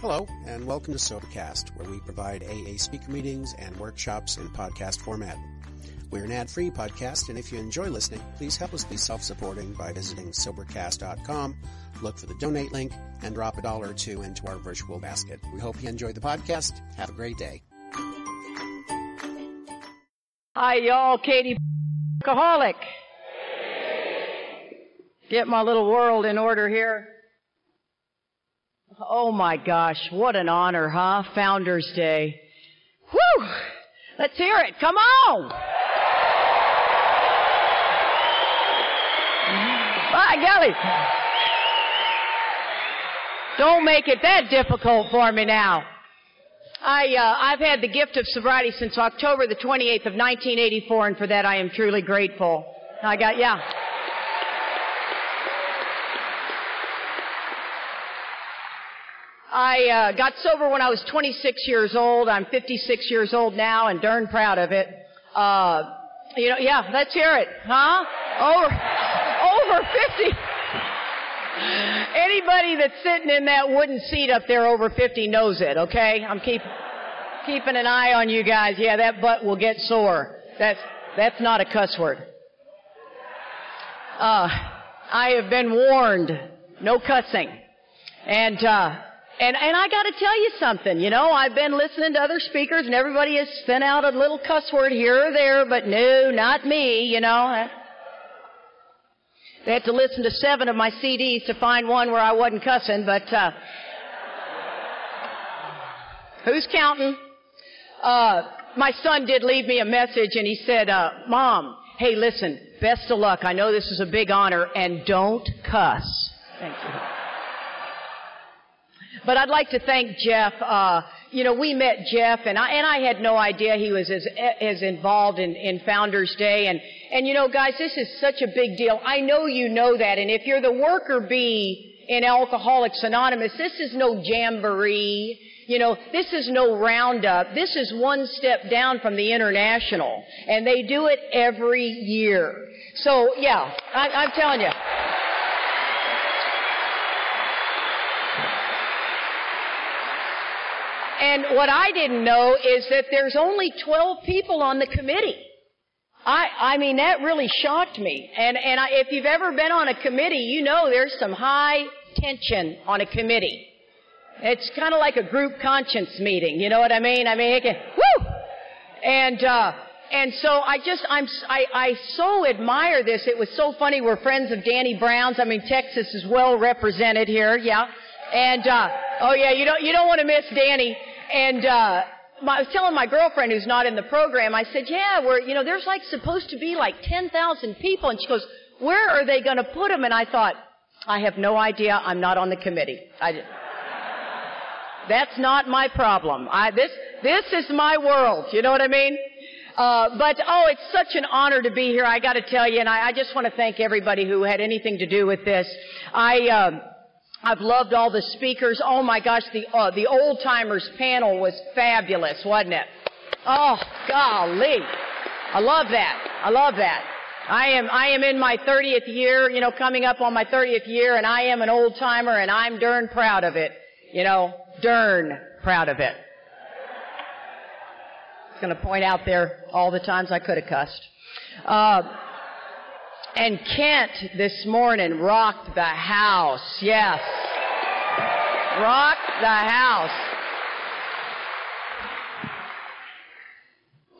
Hello, and welcome to Sobercast, where we provide AA speaker meetings and workshops in podcast format. We're an ad-free podcast, and if you enjoy listening, please help us be self-supporting by visiting Sobercast.com, look for the donate link, and drop a dollar or two into our virtual basket. We hope you enjoy the podcast. Have a great day. Hi, y'all. Katie, alcoholic. Get my little world in order here. Oh my gosh, what an honor, huh? Founders Day. Whew! Let's hear it. Come on! By golly. Don't make it that difficult for me now. I, uh, I've had the gift of sobriety since October the 28th of 1984, and for that I am truly grateful. I got, yeah. I uh, got sober when I was 26 years old. I'm 56 years old now and darn proud of it. Uh, you know, yeah, let's hear it, huh? Over, over 50. Anybody that's sitting in that wooden seat up there over 50 knows it, okay? I'm keep, keeping an eye on you guys. Yeah, that butt will get sore. That's, that's not a cuss word. Uh, I have been warned. No cussing. And, uh, and, and I gotta tell you something, you know, I've been listening to other speakers and everybody has sent out a little cuss word here or there, but no, not me, you know. They had to listen to seven of my CDs to find one where I wasn't cussing, but, uh, who's counting? Uh, my son did leave me a message and he said, uh, Mom, hey listen, best of luck. I know this is a big honor and don't cuss. Thank you. But I'd like to thank Jeff. Uh, you know, we met Jeff, and I and I had no idea he was as as involved in, in Founders Day. And and you know, guys, this is such a big deal. I know you know that. And if you're the worker bee in Alcoholics Anonymous, this is no jamboree. You know, this is no roundup. This is one step down from the international, and they do it every year. So yeah, I, I'm telling you. And what I didn't know is that there's only 12 people on the committee. I, I mean, that really shocked me. And, and I, if you've ever been on a committee, you know there's some high tension on a committee. It's kind of like a group conscience meeting. You know what I mean? I mean, it can, woo! And, uh, and so I just, I'm, I, I so admire this. It was so funny. We're friends of Danny Brown's. I mean, Texas is well represented here. Yeah. And, uh, oh yeah, you don't, you don't want to miss Danny. And, uh, my, I was telling my girlfriend who's not in the program, I said, yeah, we're, you know, there's like supposed to be like 10,000 people. And she goes, where are they going to put them? And I thought, I have no idea. I'm not on the committee. I, that's not my problem. I, this, this is my world. You know what I mean? Uh, but oh, it's such an honor to be here. I got to tell you, and I, I just want to thank everybody who had anything to do with this. I. Uh, I've loved all the speakers. Oh my gosh, the uh, the old timers panel was fabulous, wasn't it? Oh golly, I love that. I love that. I am I am in my 30th year, you know, coming up on my 30th year, and I am an old timer, and I'm darn proud of it. You know, darn proud of it. Was going to point out there all the times I could have cussed. Uh, and Kent this morning rocked the house. Yes. Rocked the house.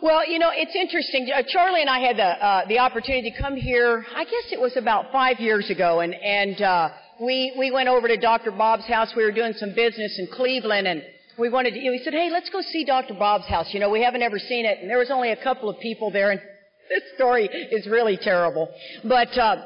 Well, you know, it's interesting. Uh, Charlie and I had the, uh, the opportunity to come here, I guess it was about five years ago, and, and uh, we, we went over to Dr. Bob's house. We were doing some business in Cleveland, and we wanted to, we said, hey, let's go see Dr. Bob's house. You know, we haven't ever seen it, and there was only a couple of people there, and this story is really terrible. But uh,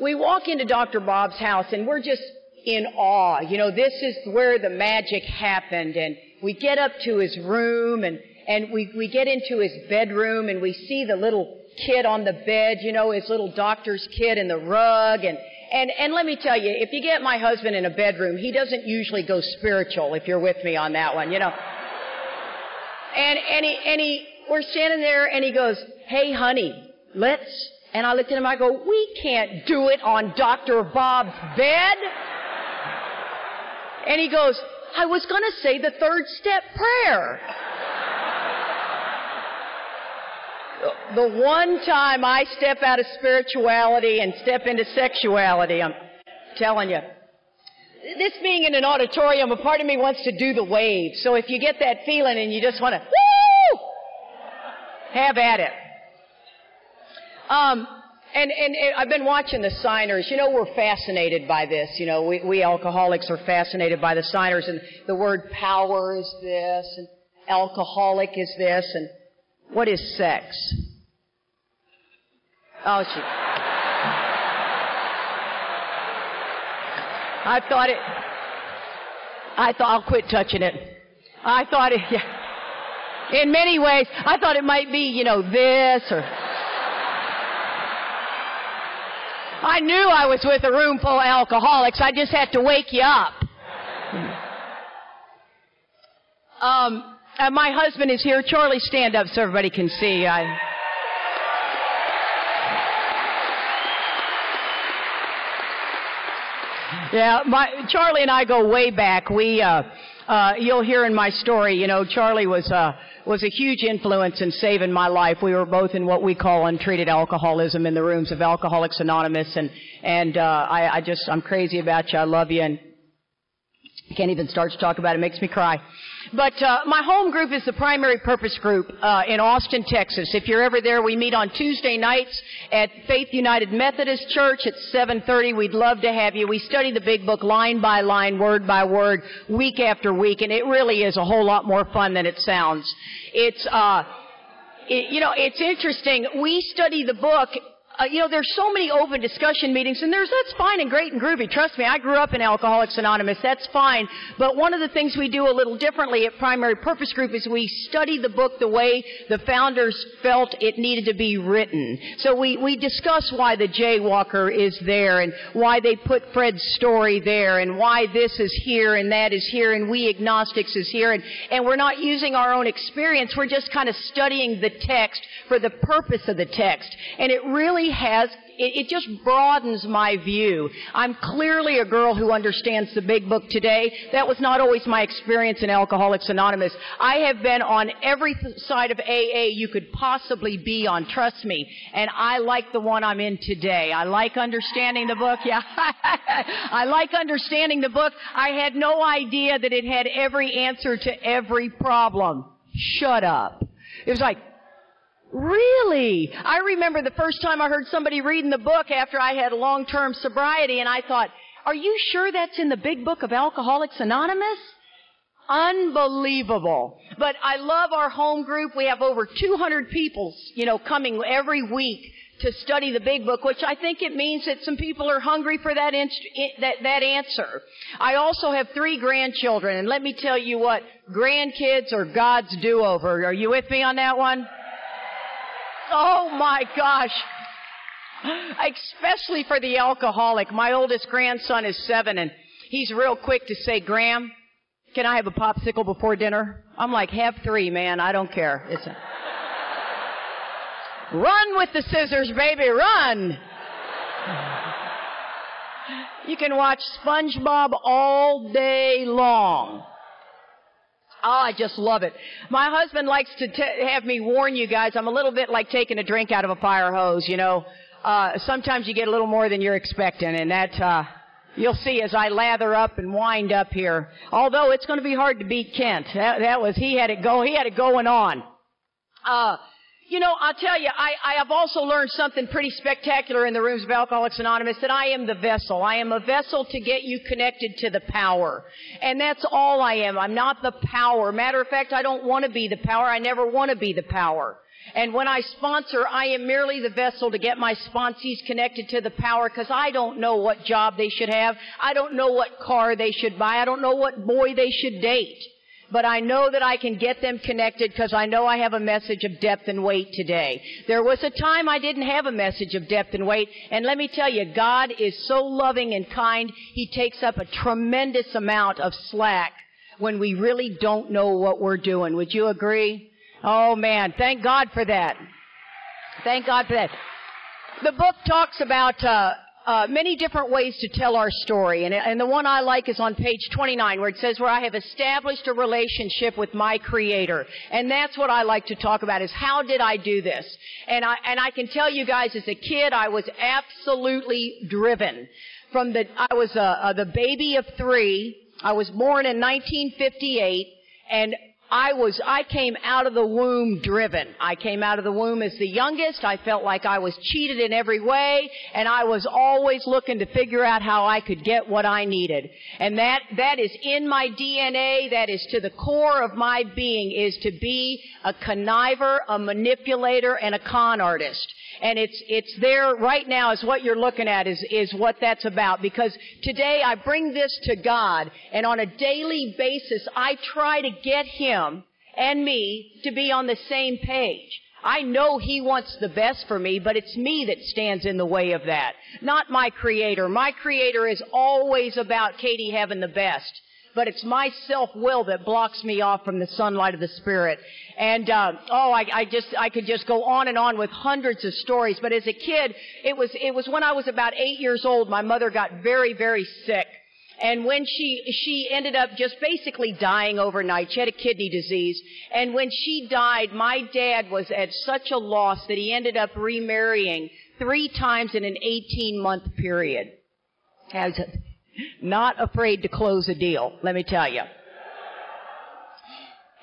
we walk into Dr. Bob's house and we're just in awe. You know, this is where the magic happened. And we get up to his room and, and we, we get into his bedroom and we see the little kid on the bed, you know, his little doctor's kid in the rug and, and, and let me tell you, if you get my husband in a bedroom, he doesn't usually go spiritual if you're with me on that one, you know. And, and he, and he, we're standing there and he goes, hey honey, let's, and I looked at him, I go, we can't do it on Dr. Bob's bed. And he goes, I was going to say the third step prayer. the one time I step out of spirituality and step into sexuality, I'm telling you. This being in an auditorium, a part of me wants to do the wave. So if you get that feeling and you just want to! Have at it. Um, and, and, and, I've been watching the signers. You know, we're fascinated by this. You know, we, we alcoholics are fascinated by the signers, and the word power is this, and alcoholic is this, and what is sex? Oh, she. I thought it. I thought I'll quit touching it. I thought it. Yeah. In many ways, I thought it might be, you know, this or. I knew I was with a room full of alcoholics. I just had to wake you up. Um, my husband is here. Charlie, stand up so everybody can see. I. Yeah, my Charlie and I go way back. We uh uh you'll hear in my story, you know, Charlie was uh was a huge influence in saving my life. We were both in what we call untreated alcoholism in the rooms of Alcoholics Anonymous and and uh I I just I'm crazy about you. I love you and can't even start to talk about it. It makes me cry. But uh, my home group is the primary purpose group uh, in Austin, Texas. If you're ever there, we meet on Tuesday nights at Faith United Methodist Church at 7:30. We'd love to have you. We study the Big Book line by line, word by word, week after week, and it really is a whole lot more fun than it sounds. It's uh, it, you know, it's interesting. We study the book uh, you know, there's so many open discussion meetings, and there's that's fine and great and groovy. Trust me, I grew up in Alcoholics Anonymous. That's fine. But one of the things we do a little differently at Primary Purpose Group is we study the book the way the founders felt it needed to be written. So we we discuss why the Jaywalker is there, and why they put Fred's story there, and why this is here and that is here, and we agnostics is here, and and we're not using our own experience. We're just kind of studying the text for the purpose of the text, and it really has, it, it, just broadens my view. I'm clearly a girl who understands the big book today. That was not always my experience in Alcoholics Anonymous. I have been on every side of AA you could possibly be on, trust me. And I like the one I'm in today. I like understanding the book. Yeah. I like understanding the book. I had no idea that it had every answer to every problem. Shut up. It was like, Really? I remember the first time I heard somebody reading the book after I had long-term sobriety and I thought, are you sure that's in the big book of Alcoholics Anonymous? Unbelievable. But I love our home group. We have over 200 people, you know, coming every week to study the big book, which I think it means that some people are hungry for that, inst- that, that answer. I also have three grandchildren, and let me tell you what, grandkids are God's do-over. Are you with me on that one? Oh my gosh. Especially for the alcoholic. My oldest grandson is seven and he's real quick to say, Gram, can I have a popsicle before dinner? I'm like, have three, man. I don't care. It's a... run with the scissors, baby, run. You can watch SpongeBob all day long. Oh, I just love it. My husband likes to t- have me warn you guys. I'm a little bit like taking a drink out of a fire hose. You know, uh, sometimes you get a little more than you're expecting, and that uh, you'll see as I lather up and wind up here. Although it's going to be hard to beat Kent. That, that was he had it go. He had it going on. Uh, you know, I'll tell you, I, I have also learned something pretty spectacular in the rooms of Alcoholics Anonymous that I am the vessel. I am a vessel to get you connected to the power. And that's all I am. I'm not the power. Matter of fact, I don't want to be the power. I never want to be the power. And when I sponsor, I am merely the vessel to get my sponsees connected to the power because I don't know what job they should have. I don't know what car they should buy. I don't know what boy they should date but I know that I can get them connected because I know I have a message of depth and weight today. There was a time I didn't have a message of depth and weight, and let me tell you, God is so loving and kind, He takes up a tremendous amount of slack when we really don't know what we're doing. Would you agree? Oh man, thank God for that. Thank God for that. The book talks about uh, uh, many different ways to tell our story, and, and the one I like is on page 29, where it says, "Where I have established a relationship with my Creator," and that's what I like to talk about: is how did I do this? And I and I can tell you guys, as a kid, I was absolutely driven. From the I was uh, uh, the baby of three. I was born in 1958, and I was, I came out of the womb driven. I came out of the womb as the youngest. I felt like I was cheated in every way, and I was always looking to figure out how I could get what I needed. And that, that is in my DNA, that is to the core of my being, is to be a conniver, a manipulator, and a con artist. And it's, it's there right now is what you're looking at is, is what that's about. Because today I bring this to God, and on a daily basis I try to get Him and me to be on the same page. I know He wants the best for me, but it's me that stands in the way of that, not my Creator. My Creator is always about Katie having the best, but it's my self-will that blocks me off from the sunlight of the Spirit. And uh, oh, I, I just I could just go on and on with hundreds of stories. But as a kid, it was it was when I was about eight years old. My mother got very very sick and when she, she ended up just basically dying overnight, she had a kidney disease. And when she died, my dad was at such a loss that he ended up remarrying three times in an 18 month period. Has not afraid to close a deal, let me tell you.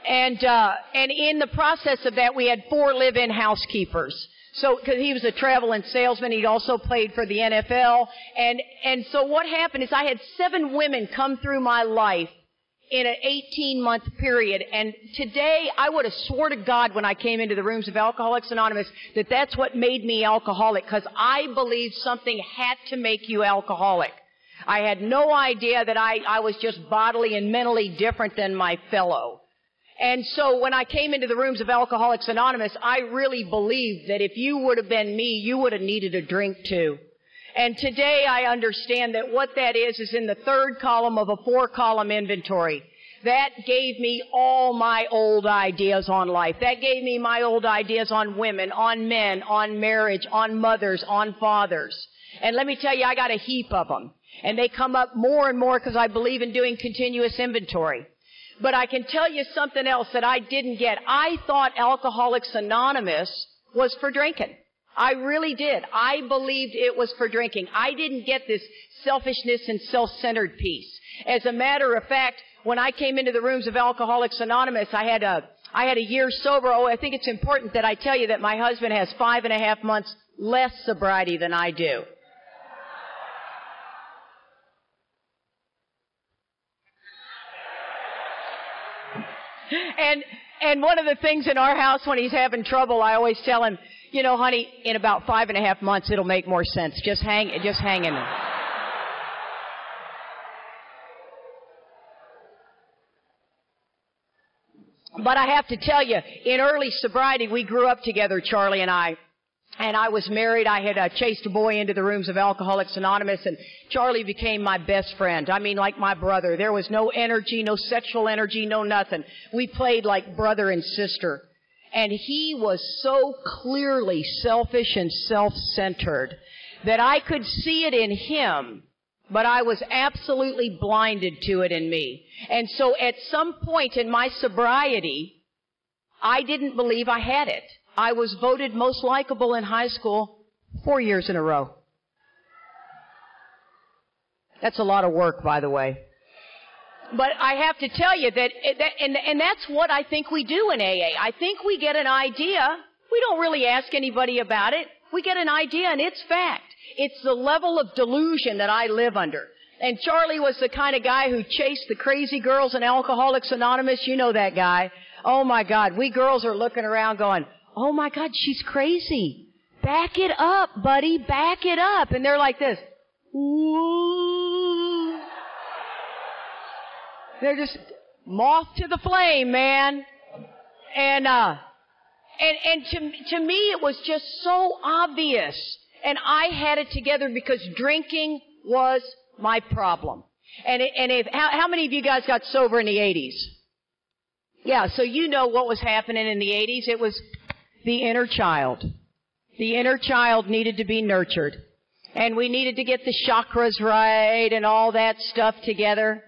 And, uh, and in the process of that, we had four live-in housekeepers. So, because he was a traveling salesman, he'd also played for the NFL. And, and so what happened is I had seven women come through my life in an 18 month period. And today I would have swore to God when I came into the rooms of Alcoholics Anonymous that that's what made me alcoholic because I believed something had to make you alcoholic. I had no idea that I, I was just bodily and mentally different than my fellow. And so when I came into the rooms of Alcoholics Anonymous, I really believed that if you would have been me, you would have needed a drink too. And today I understand that what that is is in the third column of a four column inventory. That gave me all my old ideas on life. That gave me my old ideas on women, on men, on marriage, on mothers, on fathers. And let me tell you, I got a heap of them. And they come up more and more because I believe in doing continuous inventory. But I can tell you something else that I didn't get. I thought Alcoholics Anonymous was for drinking. I really did. I believed it was for drinking. I didn't get this selfishness and self-centered piece. As a matter of fact, when I came into the rooms of Alcoholics Anonymous, I had a, I had a year sober. Oh, I think it's important that I tell you that my husband has five and a half months less sobriety than I do. And and one of the things in our house when he's having trouble, I always tell him, you know, honey, in about five and a half months it'll make more sense. Just hang, just hang in there. But I have to tell you, in early sobriety, we grew up together, Charlie and I and I was married. I had uh, chased a boy into the rooms of Alcoholics Anonymous, and Charlie became my best friend. I mean, like my brother. There was no energy, no sexual energy, no nothing. We played like brother and sister. And he was so clearly selfish and self-centered that I could see it in him, but I was absolutely blinded to it in me. And so at some point in my sobriety, I didn't believe I had it. I was voted most likable in high school four years in a row. That's a lot of work, by the way. But I have to tell you that, eh, that and, and that's what I think we do in AA. I think we get an idea. We don't really ask anybody about it. We get an idea and it's fact. It's the level of delusion that I live under. And Charlie was the kind of guy who chased the crazy girls in Alcoholics Anonymous. You know that guy. Oh my God. We girls are looking around going, oh my God, she's crazy. Back it up, buddy. Back it up. And they're like this. They're just moth to the flame, man. And, uh, and, and to, to me it was just so obvious. And I had it together because drinking was my problem. And, it, and if, how, how many of you guys got sober in the 80s? Yeah, so you know what was happening in the 80s. It was the inner child. The inner child needed to be nurtured. And we needed to get the chakras right and all that stuff together.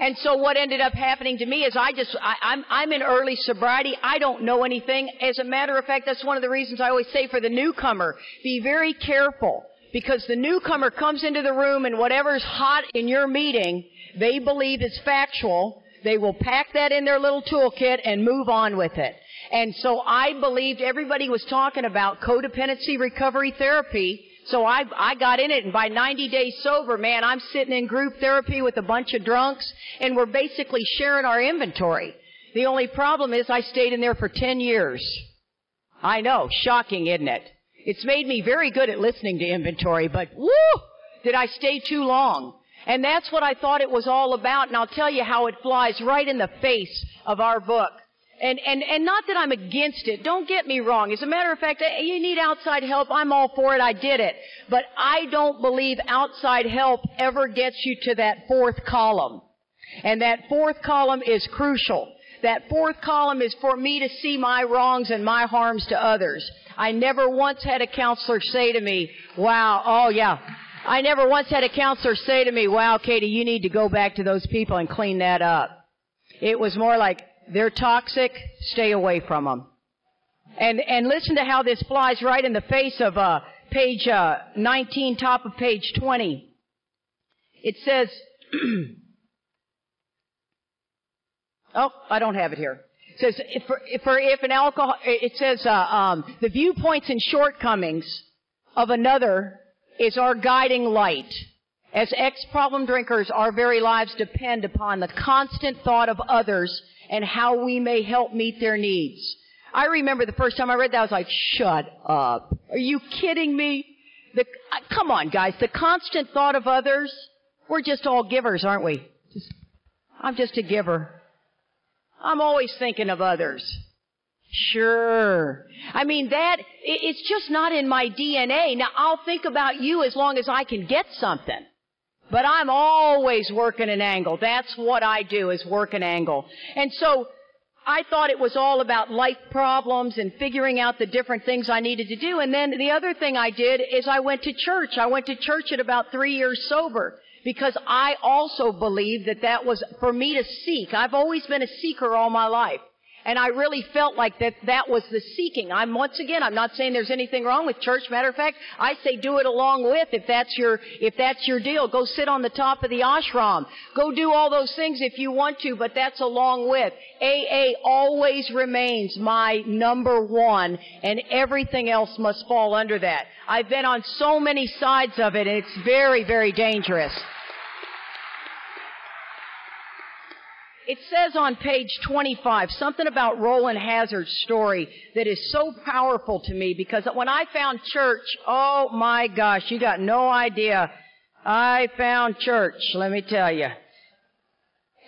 And so what ended up happening to me is I just, I, I'm, I'm in early sobriety. I don't know anything. As a matter of fact, that's one of the reasons I always say for the newcomer, be very careful. Because the newcomer comes into the room and whatever's hot in your meeting, they believe is factual. They will pack that in their little toolkit and move on with it. And so I believed everybody was talking about codependency recovery therapy. So I, I got in it and by 90 days sober, man, I'm sitting in group therapy with a bunch of drunks and we're basically sharing our inventory. The only problem is I stayed in there for 10 years. I know, shocking, isn't it? It's made me very good at listening to inventory, but woo! Did I stay too long? And that's what I thought it was all about, and I'll tell you how it flies right in the face of our book. And, and, and not that I'm against it. Don't get me wrong. As a matter of fact, eh, you need outside help. I'm all for it. I did it. But I don't believe outside help ever gets you to that fourth column. And that fourth column is crucial. That fourth column is for me to see my wrongs and my harms to others. I never once had a counselor say to me, wow, oh yeah. I never once had a counselor say to me, wow, Katie, you need to go back to those people and clean that up. It was more like, they're toxic. Stay away from them. And and listen to how this flies right in the face of uh, page uh, 19, top of page 20. It says, "Oh, I don't have it here." It says, if, for, if, an alcohol, it says, uh, um, the viewpoints and shortcomings of another is our guiding light. As ex-problem drinkers, our very lives depend upon the constant thought of others and how we may help meet their needs. I remember the first time I read that, I was like, shut up. Are you kidding me? The, uh, come on, guys. The constant thought of others, we're just all givers, aren't we? Just, I'm just a giver. I'm always thinking of others. Sure. I mean, that, it's just not in my DNA. Now, I'll think about you as long as I can get something. But I'm always working an angle. That's what I do is work an angle. And so I thought it was all about life problems and figuring out the different things I needed to do. And then the other thing I did is I went to church. I went to church at about three years sober because I also believed that that was for me to seek. I've always been a seeker all my life. And I really felt like that that was the seeking. I'm once again, I'm not saying there's anything wrong with church. Matter of fact, I say do it along with if that's your if that's your deal. Go sit on the top of the ashram. Go do all those things if you want to, but that's along with. AA always remains my number one and everything else must fall under that. I've been on so many sides of it and it's very, very dangerous. It says on page 25 something about Rowland Hazard's story that is so powerful to me because when I found church, oh my gosh, you got no idea. I found church, let me tell you.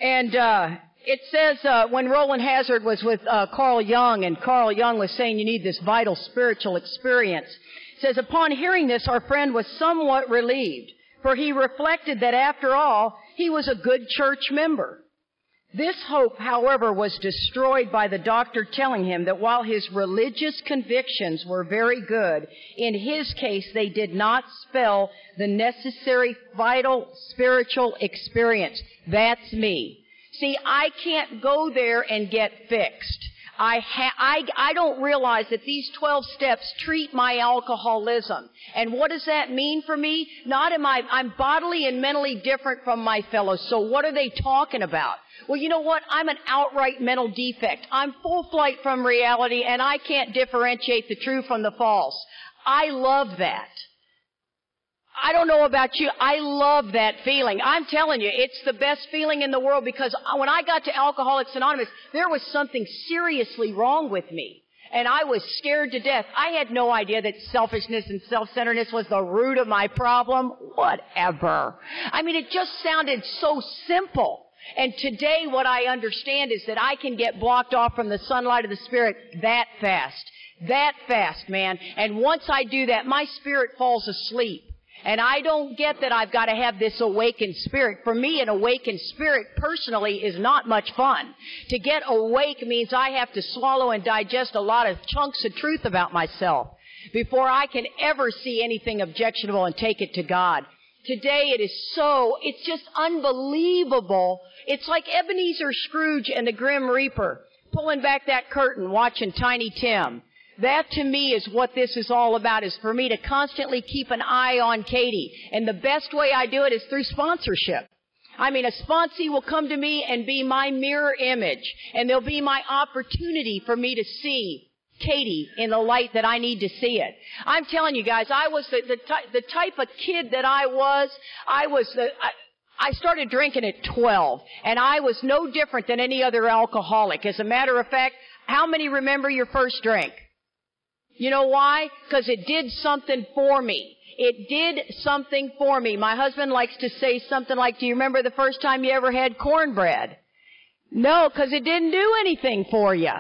And uh, it says uh, when Rowland Hazard was with uh, Carl Jung, and Carl Jung was saying you need this vital spiritual experience. It says upon hearing this, our friend was somewhat relieved, for he reflected that after all, he was a good church member. This hope, however, was destroyed by the doctor telling him that while his religious convictions were very good, in his case they did not spell the necessary vital spiritual experience. That's me. See, I can't go there and get fixed. I, ha- I, I don't realize that these 12 steps treat my alcoholism. And what does that mean for me? Not am I, I'm bodily and mentally different from my fellows. So what are they talking about? Well, you know what? I'm an outright mental defect. I'm full flight from reality and I can't differentiate the true from the false. I love that. I don't know about you. I love that feeling. I'm telling you, it's the best feeling in the world because when I got to Alcoholics Anonymous, there was something seriously wrong with me. And I was scared to death. I had no idea that selfishness and self-centeredness was the root of my problem. Whatever. I mean, it just sounded so simple. And today what I understand is that I can get blocked off from the sunlight of the Spirit that fast. That fast, man. And once I do that, my spirit falls asleep. And I don't get that I've got to have this awakened spirit. For me, an awakened spirit personally is not much fun. To get awake means I have to swallow and digest a lot of chunks of truth about myself. before I can ever see anything objectionable and take it to God. Today it is so, it's just unbelievable. It's like Ebenezer Scrooge and the Grim Reaper pulling back that curtain watching Tiny Tim. That to me is what this is all about, is for me to constantly keep an eye on Katie. And the best way I do it is through sponsorship. I mean, a sponsee will come to me and be my mirror image, and there'll be my opportunity for me to see Katie in the light that I need to see it. I'm telling you guys, I was the, the, the type of kid that I was, I was the, I, I started drinking at 12, and I was no different than any other alcoholic. As a matter of fact, how many remember your first drink? You know why? Because it did something for me. It did something for me. My husband likes to say something like, do you remember the first time you ever had cornbread? No, because it didn't do anything for you.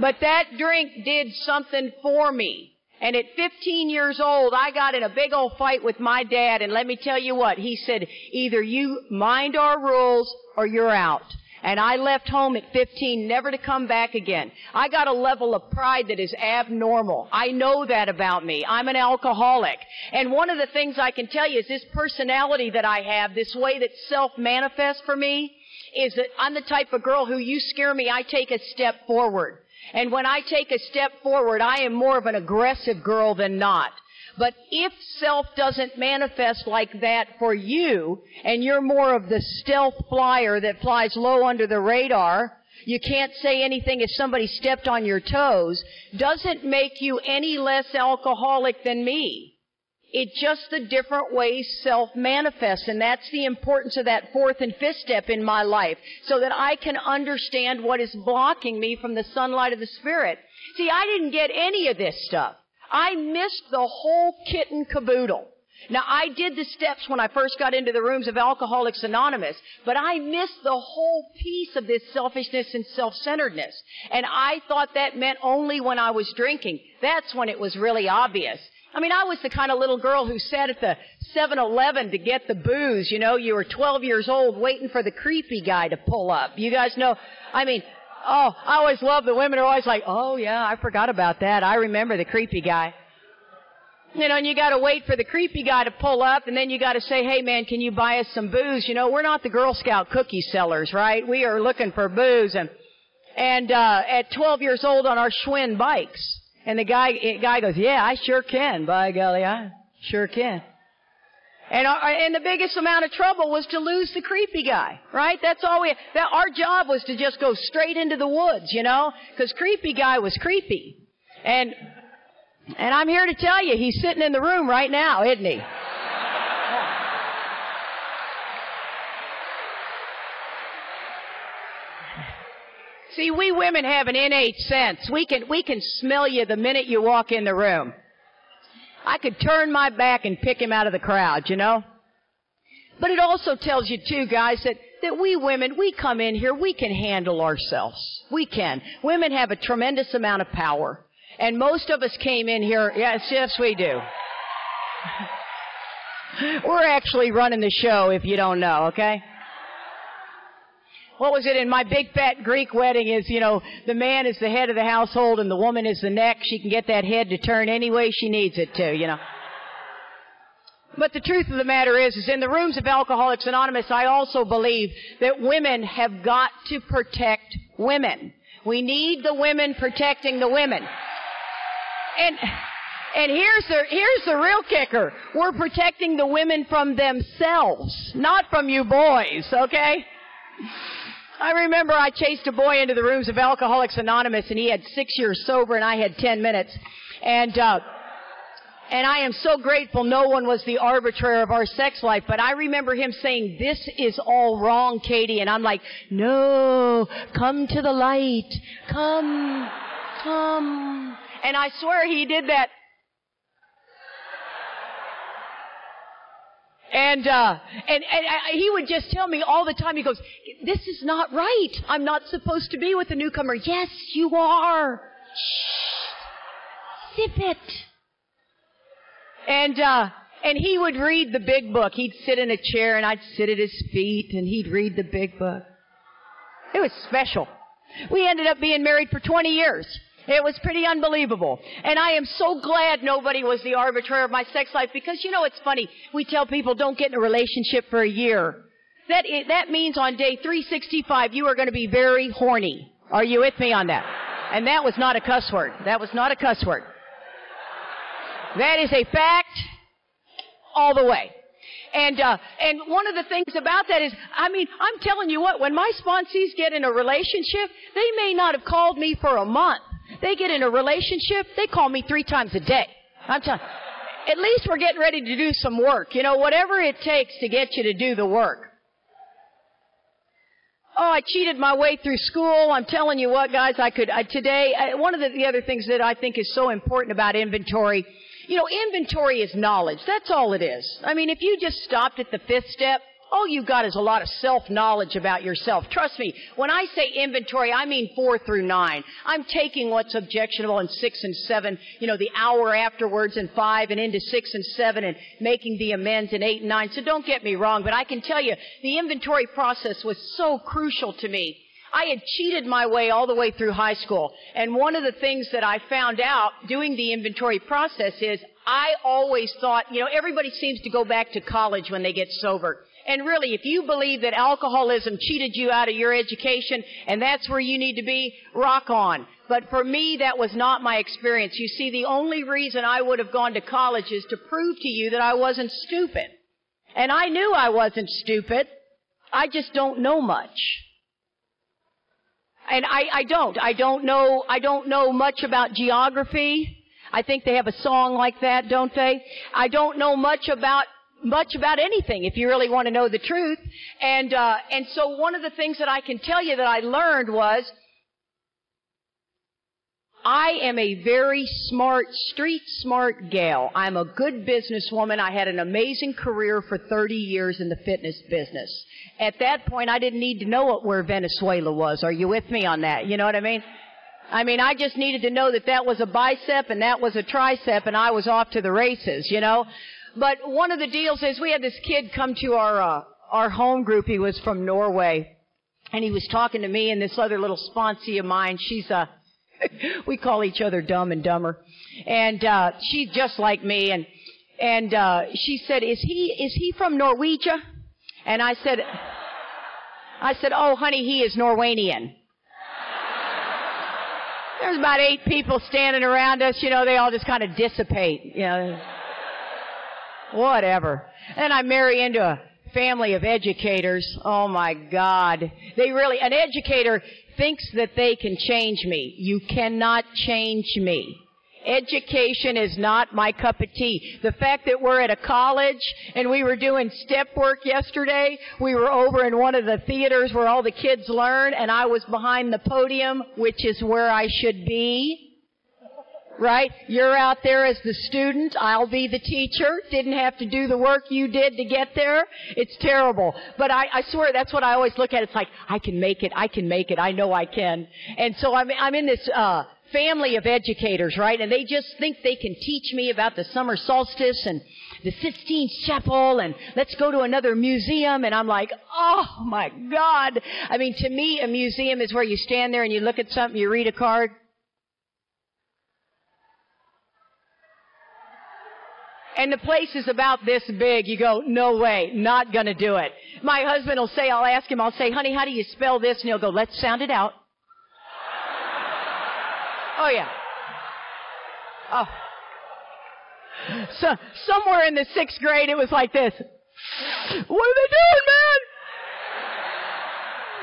But that drink did something for me. And at 15 years old, I got in a big old fight with my dad, and let me tell you what, he said, either you mind our rules or you're out. And I left home at 15, never to come back again. I got a level of pride that is abnormal. I know that about me. I'm an alcoholic. And one of the things I can tell you is this personality that I have, this way that self manifests for me, is that I'm the type of girl who you scare me, I take a step forward. And when I take a step forward, I am more of an aggressive girl than not. But if self doesn't manifest like that for you, and you're more of the stealth flyer that flies low under the radar, you can't say anything if somebody stepped on your toes, doesn't make you any less alcoholic than me. It's just the different ways self manifests, and that's the importance of that fourth and fifth step in my life, so that I can understand what is blocking me from the sunlight of the Spirit. See, I didn't get any of this stuff. I missed the whole kit and caboodle. Now, I did the steps when I first got into the rooms of Alcoholics Anonymous, but I missed the whole piece of this selfishness and self-centeredness. And I thought that meant only when I was drinking. That's when it was really obvious. I mean, I was the kind of little girl who sat at the 7-Eleven to get the booze. You know, you were 12 years old waiting for the creepy guy to pull up. You guys know, I mean, oh, I always love the women are always like, oh yeah, I forgot about that. I remember the creepy guy. You know, and you gotta wait for the creepy guy to pull up and then you gotta say, hey man, can you buy us some booze? You know, we're not the Girl Scout cookie sellers, right? We are looking for booze and, and, uh, at 12 years old on our Schwinn bikes. And the guy, eh, guy goes, yeah, I sure can. By golly, I sure can. And our, and the biggest amount of trouble was to lose the creepy guy, right? That's all we, that, our job was to just go straight into the woods, you know? Cause creepy guy was creepy. And, and I'm here to tell you, he's sitting in the room right now, isn't he? See, we women have an innate sense. We can, we can smell you the minute you walk in the room. I could turn my back and pick him out of the crowd, you know? But it also tells you too, guys, that, that we women, we come in here, we can handle ourselves. We can. Women have a tremendous amount of power. And most of us came in here, yes, yes we do. We're actually running the show if you don't know, okay? What was it in my big fat Greek wedding is, you know, the man is the head of the household and the woman is the neck. She can get that head to turn any way she needs it to, you know. But the truth of the matter is, is in the rooms of Alcoholics Anonymous, I also believe that women have got to protect women. We need the women protecting the women. And, and here's the, here's the real kicker. We're protecting the women from themselves, not from you boys, okay? I remember I chased a boy into the rooms of Alcoholics Anonymous and he had six years sober and I had ten minutes. And, uh, and I am so grateful no one was the arbitrator of our sex life, but I remember him saying, this is all wrong, Katie. And I'm like, no, come to the light. Come, come. And I swear he did that And, uh, and, and I, he would just tell me all the time, he goes, this is not right. I'm not supposed to be with a newcomer. Yes, you are. Shh. Sip it. And, uh, and he would read the big book. He'd sit in a chair and I'd sit at his feet and he'd read the big book. It was special. We ended up being married for 20 years. It was pretty unbelievable. And I am so glad nobody was the arbiter of my sex life because you know it's funny. We tell people don't get in a relationship for a year. That, that means on day 365 you are going to be very horny. Are you with me on that? And that was not a cuss word. That was not a cuss word. That is a fact all the way. And uh, and one of the things about that is, I mean, I'm telling you what, when my sponsees get in a relationship, they may not have called me for a month. They get in a relationship, they call me three times a day. I'm telling. At least we're getting ready to do some work. You know, whatever it takes to get you to do the work. Oh, I cheated my way through school. I'm telling you what, guys, I could, I, today, I, one of the, the other things that I think is so important about inventory you know, inventory is knowledge. That's all it is. I mean, if you just stopped at the fifth step, all you've got is a lot of self-knowledge about yourself. Trust me, when I say inventory, I mean four through nine. I'm taking what's objectionable in six and seven, you know, the hour afterwards and five and into six and seven and making the amends in eight and nine. So don't get me wrong, but I can tell you the inventory process was so crucial to me. I had cheated my way all the way through high school. And one of the things that I found out doing the inventory process is I always thought, you know, everybody seems to go back to college when they get sober. And really, if you believe that alcoholism cheated you out of your education and that's where you need to be, rock on. But for me, that was not my experience. You see, the only reason I would have gone to college is to prove to you that I wasn't stupid. And I knew I wasn't stupid. I just don't know much. And I, I don't. I don't know, I don't know much about geography. I think they have a song like that, don't they? I don't know much about much about anything if you really want to know the truth. And uh, and so one of the things that I can tell you that I learned was I am a very smart, street smart gal. I'm a good businesswoman. I had an amazing career for 30 years in the fitness business. At that point, I didn't need to know what, where Venezuela was. Are you with me on that? You know what I mean? I mean, I just needed to know that that was a bicep and that was a tricep and I was off to the races, you know? But one of the deals is we had this kid come to our, uh, our home group. He was from Norway. And he was talking to me and this other little sponsee of mine. She's a, we call each other dumb and dumber. And, uh, she's just like me. And, and, uh, she said, is he, is he from Norwegia? And I said, I said, oh honey, he is Norwegian. There's about eight people standing around us, you know, they all just kind of dissipate, you know. Whatever. And I marry into a family of educators. Oh my God. They really, an educator thinks that they can change me. You cannot change me. Education is not my cup of tea. The fact that we're at a college and we were doing step work yesterday, we were over in one of the theaters where all the kids learn and I was behind the podium, which is where I should be right? You're out there as the student. I'll be the teacher. Didn't have to do the work you did to get there. It's terrible. But I, I swear that's what I always look at. It's like, I can make it. I can make it. I know I can. And so I'm, I'm in this, uh, family of educators, right? And they just think they can teach me about the summer solstice and the Sistine Chapel and let's go to another museum. And I'm like, oh my God. I mean, to me, a museum is where you stand there and you look at something, you read a card. And the place is about this big. You go, no way, not gonna do it. My husband will say, I'll ask him, I'll say, honey, how do you spell this? And he'll go, let's sound it out. Oh yeah. Oh. So somewhere in the sixth grade, it was like this. What are they doing, man?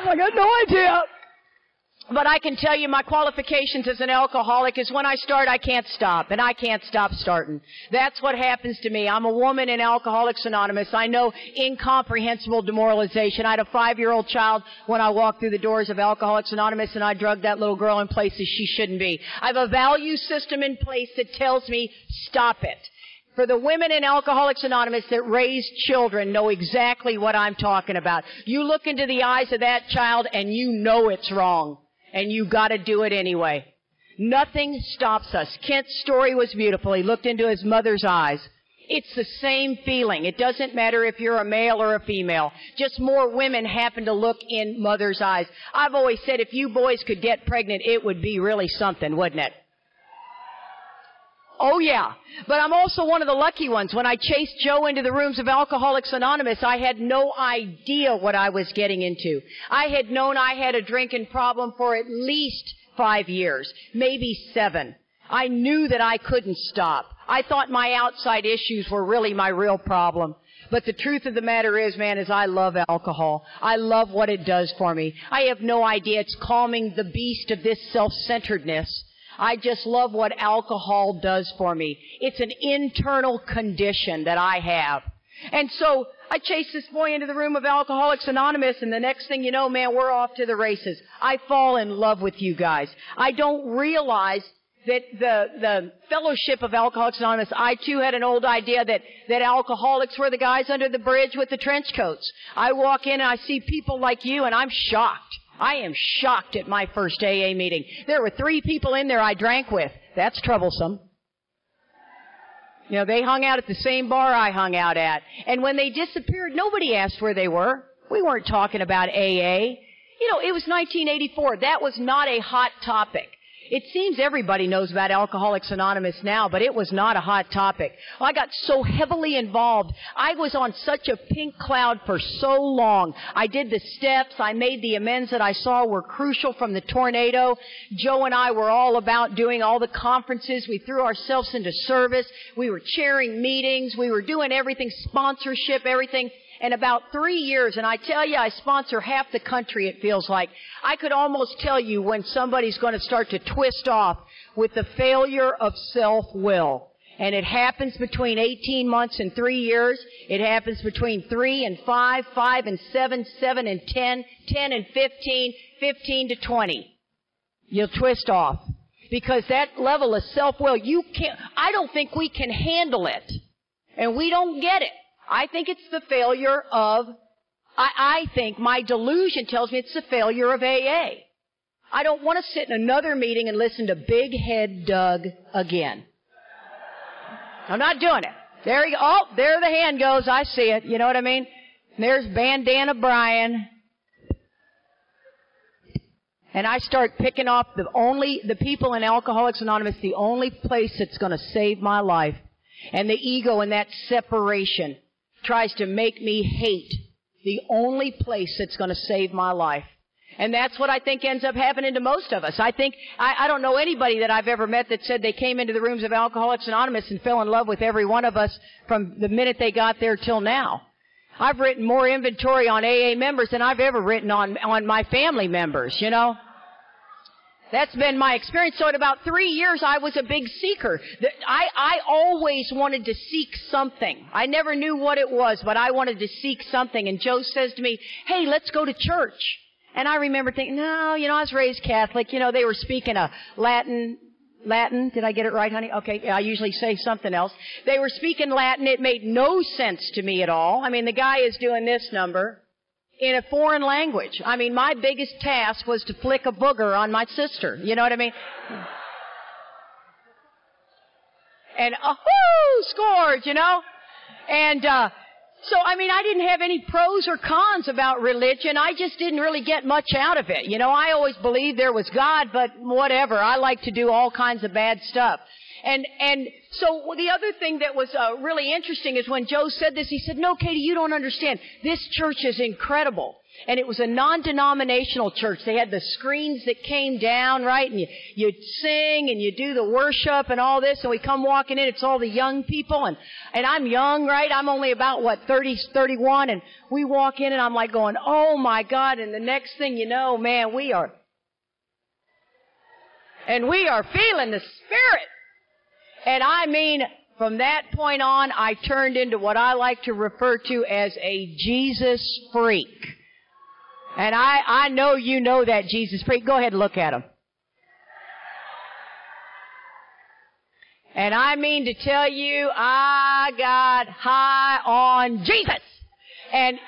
I got no idea. But I can tell you my qualifications as an alcoholic is when I start, I can't stop. And I can't stop starting. That's what happens to me. I'm a woman in Alcoholics Anonymous. I know incomprehensible demoralization. I had a five-year-old child when I walked through the doors of Alcoholics Anonymous and I drugged that little girl in places she shouldn't be. I have a value system in place that tells me, stop it. For the women in Alcoholics Anonymous that raise children know exactly what I'm talking about. You look into the eyes of that child and you know it's wrong and you gotta do it anyway. Nothing stops us. Kent's story was beautiful. He looked into his mother's eyes. It's the same feeling. It doesn't matter if you're a male or a female. Just more women happen to look in mother's eyes. I've always said if you boys could get pregnant, it would be really something, wouldn't it? Oh yeah. But I'm also one of the lucky ones. When I chased Joe into the rooms of Alcoholics Anonymous, I had no idea what I was getting into. I had known I had a drinking problem for at least five years, maybe seven. I knew that I couldn't stop. I thought my outside issues were really my real problem. But the truth of the matter is, man, is I love alcohol. I love what it does for me. I have no idea. It's calming the beast of this self-centeredness. I just love what alcohol does for me. It's an internal condition that I have. And so I chase this boy into the room of Alcoholics Anonymous and the next thing you know, man, we're off to the races. I fall in love with you guys. I don't realize that the, the fellowship of Alcoholics Anonymous, I too had an old idea that, that alcoholics were the guys under the bridge with the trench coats. I walk in and I see people like you and I'm shocked. I am shocked at my first AA meeting. There were three people in there I drank with. That's troublesome. You know, they hung out at the same bar I hung out at. And when they disappeared, nobody asked where they were. We weren't talking about AA. You know, it was 1984. That was not a hot topic. It seems everybody knows about Alcoholics Anonymous now, but it was not a hot topic. I got so heavily involved. I was on such a pink cloud for so long. I did the steps. I made the amends that I saw were crucial from the tornado. Joe and I were all about doing all the conferences. We threw ourselves into service. We were chairing meetings. We were doing everything, sponsorship, everything in about three years, and I tell you, I sponsor half the country, it feels like. I could almost tell you when somebody's going to start to twist off with the failure of self-will. And it happens between 18 months and three years. It happens between three and five, five and seven, seven and ten, ten and fifteen, fifteen to 20. You'll twist off. Because that level of self-will, you can't, I don't think we can handle it. And we don't get it. I think it's the failure of, I, I think my delusion tells me it's the failure of AA. I don't want to sit in another meeting and listen to Big Head Doug again. I'm not doing it. There you go. Oh, there the hand goes. I see it. You know what I mean? There's Bandana Brian. And I start picking off the only, the people in Alcoholics Anonymous, the only place that's going to save my life. And the ego and that separation tries to make me hate the only place that's going to save my life. And that's what I think ends up happening to most of us. I think, I, I don't know anybody that I've ever met that said they came into the rooms of Alcoholics Anonymous and fell in love with every one of us from the minute they got there till now. I've written more inventory on AA members than I've ever written on, on my family members, you know? That's been my experience. So at about three years, I was a big seeker. I, I always wanted to seek something. I never knew what it was, but I wanted to seek something. And Joe says to me, hey, let's go to church. And I remember thinking, no, you know, I was raised Catholic. You know, they were speaking a Latin, Latin. Did I get it right, honey? Okay, I usually say something else. They were speaking Latin. It made no sense to me at all. I mean, the guy is doing this number in a foreign language. I mean, my biggest task was to flick a booger on my sister. You know what I mean? And ahoo, scored, you know? And, uh, so, I mean, I didn't have any pros or cons about religion. I just didn't really get much out of it. You know, I always believed there was God, but whatever. I like to do all kinds of bad stuff. And, and so the other thing that was uh, really interesting is when Joe said this, he said, no, Katie, you don't understand. This church is incredible. And it was a non-denominational church. They had the screens that came down, right? And you, you'd sing and you do the worship and all this. And we come walking in. It's all the young people. And, and I'm young, right? I'm only about, what, 30, 31. And we walk in and I'm like going, oh my God. And the next thing you know, man, we are, and we are feeling the Spirit. And I mean, from that point on, I turned into what I like to refer to as a Jesus freak. And I, I know you know that Jesus freak. Go ahead and look at him. And I mean to tell you, I got high on Jesus. And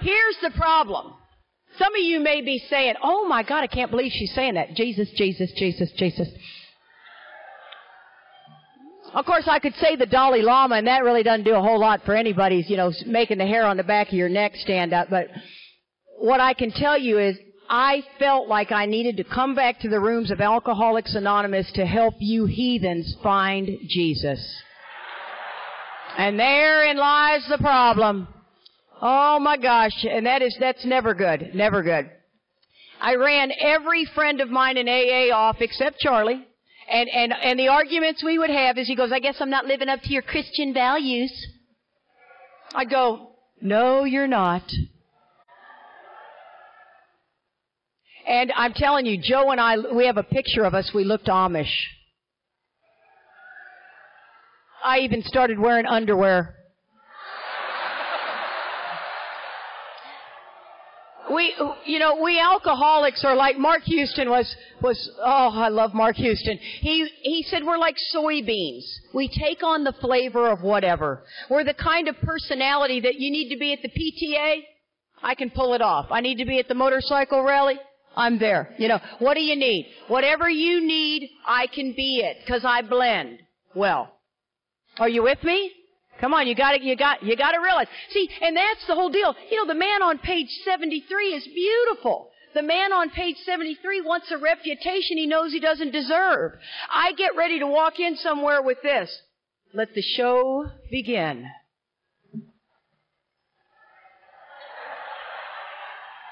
here's the problem. Some of you may be saying, oh my God, I can't believe she's saying that. Jesus, Jesus, Jesus, Jesus. Of course, I could say the Dalai Lama, and that really doesn't do a whole lot for anybody's, you know, making the hair on the back of your neck stand up. But what I can tell you is I felt like I needed to come back to the rooms of Alcoholics Anonymous to help you heathens find Jesus. And therein lies the problem. Oh my gosh, and that is, that's never good, never good. I ran every friend of mine in AA off except Charlie. And, and, and the arguments we would have is he goes, I guess I'm not living up to your Christian values. I go, no, you're not. And I'm telling you, Joe and I, we have a picture of us, we looked Amish. I even started wearing underwear. We, you know, we alcoholics are like Mark Houston was, was, oh, I love Mark Houston. He, he said we're like soybeans. We take on the flavor of whatever. We're the kind of personality that you need to be at the PTA. I can pull it off. I need to be at the motorcycle rally. I'm there. You know, what do you need? Whatever you need, I can be it, cause I blend well. Are you with me? Come on, you gotta, you got, you gotta realize. See, and that's the whole deal. You know, the man on page 73 is beautiful. The man on page 73 wants a reputation he knows he doesn't deserve. I get ready to walk in somewhere with this. Let the show begin.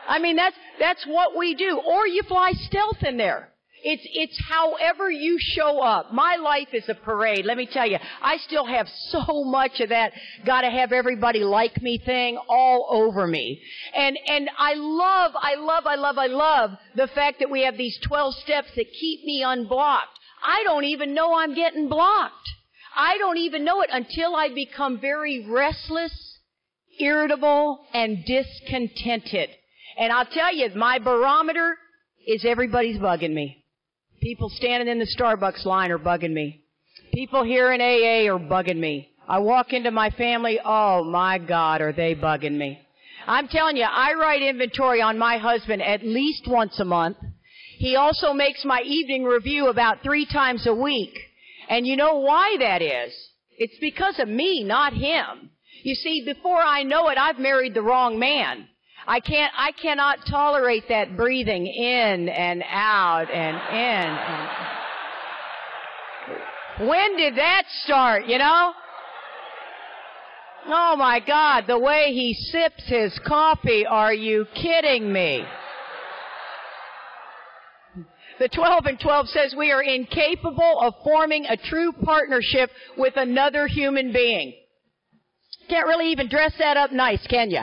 I mean, that's, that's what we do. Or you fly stealth in there. It's, it's however you show up. My life is a parade. Let me tell you, I still have so much of that gotta have everybody like me thing all over me. And, and I love, I love, I love, I love the fact that we have these 12 steps that keep me unblocked. I don't even know I'm getting blocked. I don't even know it until I become very restless, irritable, and discontented. And I'll tell you, my barometer is everybody's bugging me. People standing in the Starbucks line are bugging me. People here in AA are bugging me. I walk into my family, oh my God, are they bugging me? I'm telling you, I write inventory on my husband at least once a month. He also makes my evening review about three times a week. And you know why that is? It's because of me, not him. You see, before I know it, I've married the wrong man. I can't, I cannot tolerate that breathing in and out and in and when did that start, you know? Oh my God, the way he sips his coffee, are you kidding me? The 12 and 12 says we are incapable of forming a true partnership with another human being. Can't really even dress that up nice, can you?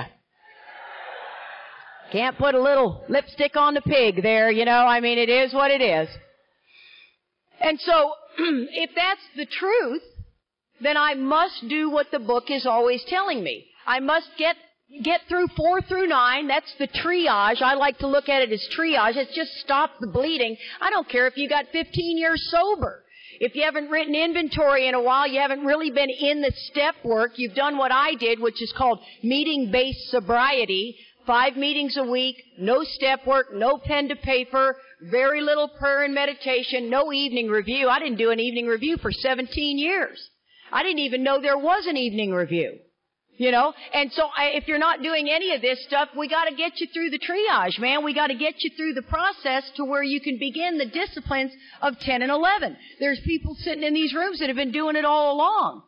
Can't put a little lipstick on the pig there, you know. I mean, it is what it is. And so, if that's the truth, then I must do what the book is always telling me. I must get get through four through nine. That's the triage. I like to look at it as triage. It's just stop the bleeding. I don't care if you got 15 years sober. If you haven't written inventory in a while, you haven't really been in the step work. You've done what I did, which is called meeting based sobriety. Five meetings a week, no step work, no pen to paper, very little prayer and meditation, no evening review. I didn't do an evening review for 17 years. I didn't even know there was an evening review. You know, and so I, if you're not doing any of this stuff, we got to get you through the triage, man. We got to get you through the process to where you can begin the disciplines of 10 and 11. There's people sitting in these rooms that have been doing it all along.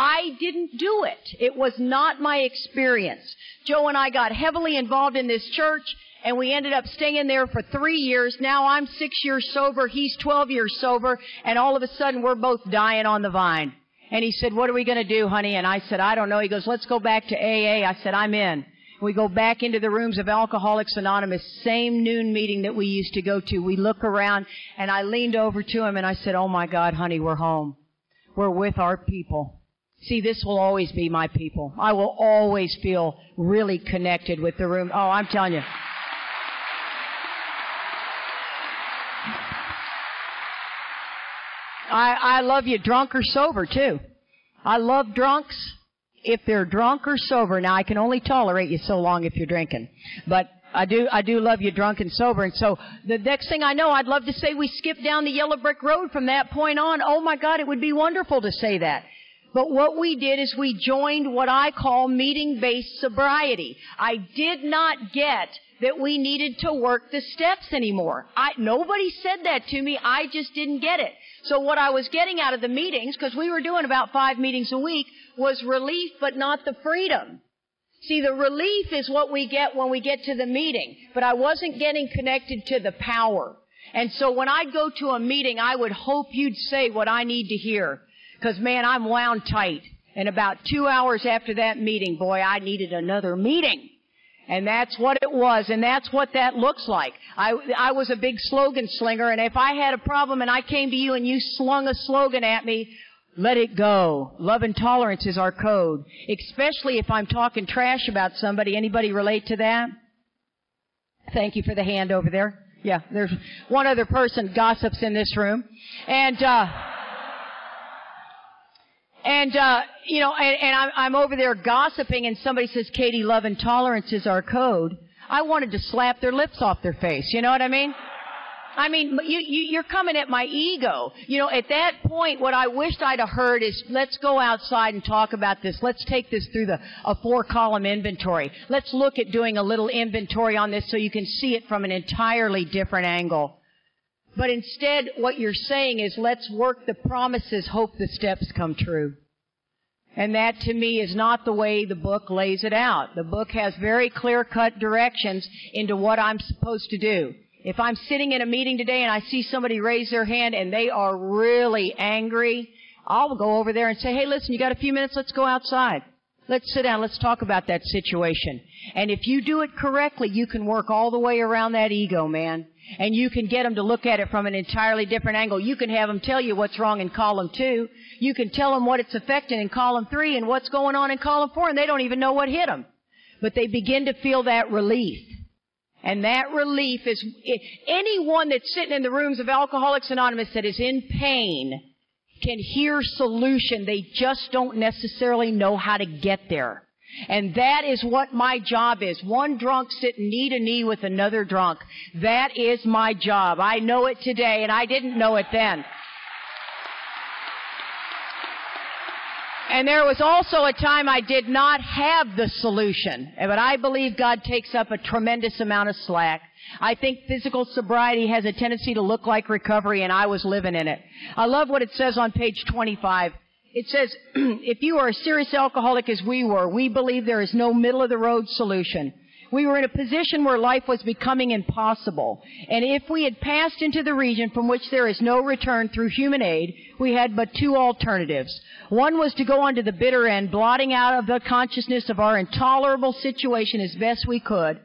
I didn't do it. It was not my experience. Joe and I got heavily involved in this church and we ended up staying there for three years. Now I'm six years sober. He's 12 years sober. And all of a sudden we're both dying on the vine. And he said, what are we going to do, honey? And I said, I don't know. He goes, let's go back to AA. I said, I'm in. We go back into the rooms of Alcoholics Anonymous, same noon meeting that we used to go to. We look around and I leaned over to him and I said, oh my God, honey, we're home. We're with our people. See, this will always be my people. I will always feel really connected with the room. Oh, I'm telling you. I, I love you drunk or sober too. I love drunks if they're drunk or sober. Now I can only tolerate you so long if you're drinking. But I do, I do love you drunk and sober. And so the next thing I know, I'd love to say we skip down the yellow brick road from that point on. Oh my God, it would be wonderful to say that. But what we did is we joined what I call meeting-based sobriety. I did not get that we needed to work the steps anymore. I, nobody said that to me. I just didn't get it. So what I was getting out of the meetings, because we were doing about five meetings a week, was relief but not the freedom. See, the relief is what we get when we get to the meeting, but I wasn't getting connected to the power. And so when I go to a meeting, I would hope you'd say what I need to hear. Cause man, I'm wound tight. And about two hours after that meeting, boy, I needed another meeting. And that's what it was, and that's what that looks like. I, I was a big slogan slinger, and if I had a problem and I came to you and you slung a slogan at me, let it go. Love and tolerance is our code. Especially if I'm talking trash about somebody. Anybody relate to that? Thank you for the hand over there. Yeah, there's one other person gossips in this room. And, uh, and, uh, you know, and, and I'm, I'm over there gossiping and somebody says, Katie, love and tolerance is our code. I wanted to slap their lips off their face. You know what I mean? I mean, you, you, you're coming at my ego. You know, at that point, what I wished I'd have heard is, let's go outside and talk about this. Let's take this through the, a four column inventory. Let's look at doing a little inventory on this so you can see it from an entirely different angle. But instead, what you're saying is let's work the promises, hope the steps come true. And that to me is not the way the book lays it out. The book has very clear cut directions into what I'm supposed to do. If I'm sitting in a meeting today and I see somebody raise their hand and they are really angry, I'll go over there and say, hey listen, you got a few minutes? Let's go outside. Let's sit down. Let's talk about that situation. And if you do it correctly, you can work all the way around that ego, man. And you can get them to look at it from an entirely different angle. You can have them tell you what's wrong in column two. You can tell them what it's affecting in column three and what's going on in column four, and they don't even know what hit them. But they begin to feel that relief. And that relief is, anyone that's sitting in the rooms of Alcoholics Anonymous that is in pain can hear solution. They just don't necessarily know how to get there. And that is what my job is. One drunk sitting knee to knee with another drunk. That is my job. I know it today and I didn't know it then. And there was also a time I did not have the solution. But I believe God takes up a tremendous amount of slack. I think physical sobriety has a tendency to look like recovery and I was living in it. I love what it says on page 25. It says, if you are a serious alcoholic as we were, we believe there is no middle of the road solution. We were in a position where life was becoming impossible. And if we had passed into the region from which there is no return through human aid, we had but two alternatives. One was to go on to the bitter end, blotting out of the consciousness of our intolerable situation as best we could,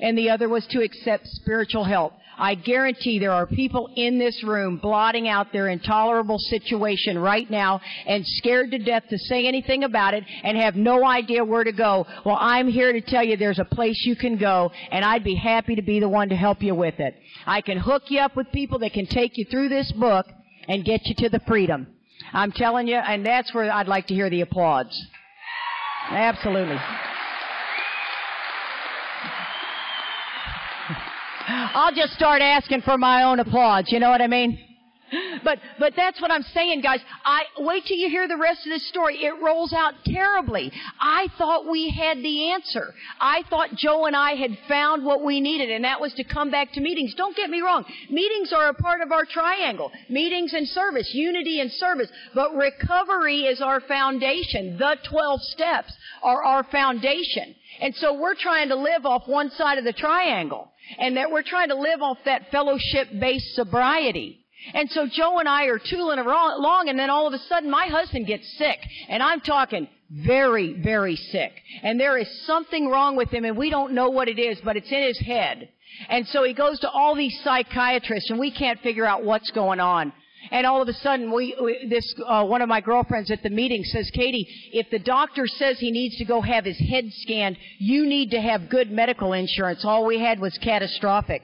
and the other was to accept spiritual help. I guarantee there are people in this room blotting out their intolerable situation right now and scared to death to say anything about it and have no idea where to go. Well, I'm here to tell you there's a place you can go and I'd be happy to be the one to help you with it. I can hook you up with people that can take you through this book and get you to the freedom. I'm telling you, and that's where I'd like to hear the applause. Absolutely. I'll just start asking for my own applause. You know what I mean? But, but that's what I'm saying, guys. I, wait till you hear the rest of this story. It rolls out terribly. I thought we had the answer. I thought Joe and I had found what we needed, and that was to come back to meetings. Don't get me wrong. Meetings are a part of our triangle. Meetings and service, unity and service. But recovery is our foundation. The 12 steps are our foundation. And so we're trying to live off one side of the triangle and that we're trying to live off that fellowship-based sobriety. And so Joe and I are tooling along and then all of a sudden my husband gets sick and I'm talking very, very sick. And there is something wrong with him and we don't know what it is, but it's in his head. And so he goes to all these psychiatrists and we can't figure out what's going on. And all of a sudden, we, we this uh, one of my girlfriends at the meeting says, "Katie, if the doctor says he needs to go have his head scanned, you need to have good medical insurance. All we had was catastrophic."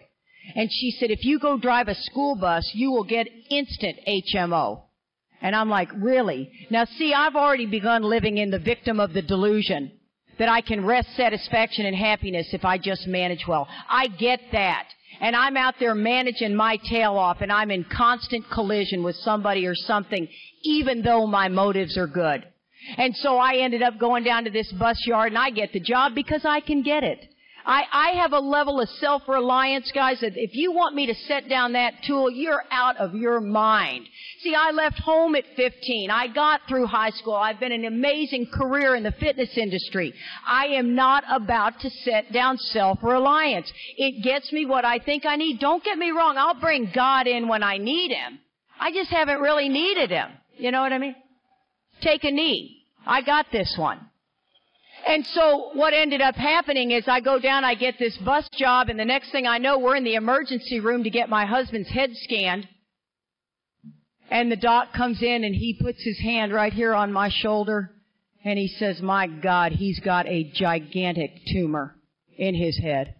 And she said, "If you go drive a school bus, you will get instant HMO." And I'm like, "Really?" Now, see, I've already begun living in the victim of the delusion that I can wrest satisfaction and happiness if I just manage well. I get that. And I'm out there managing my tail off and I'm in constant collision with somebody or something, even though my motives are good. And so I ended up going down to this bus yard and I get the job because I can get it. I, I have a level of self-reliance, guys, that if you want me to set down that tool, you're out of your mind. See, I left home at 15. I got through high school. I've been an amazing career in the fitness industry. I am not about to set down self-reliance. It gets me what I think I need. Don't get me wrong. I'll bring God in when I need Him. I just haven't really needed Him. You know what I mean? Take a knee. I got this one. And so what ended up happening is I go down, I get this bus job, and the next thing I know, we're in the emergency room to get my husband's head scanned. And the doc comes in and he puts his hand right here on my shoulder and he says, my God, he's got a gigantic tumor in his head.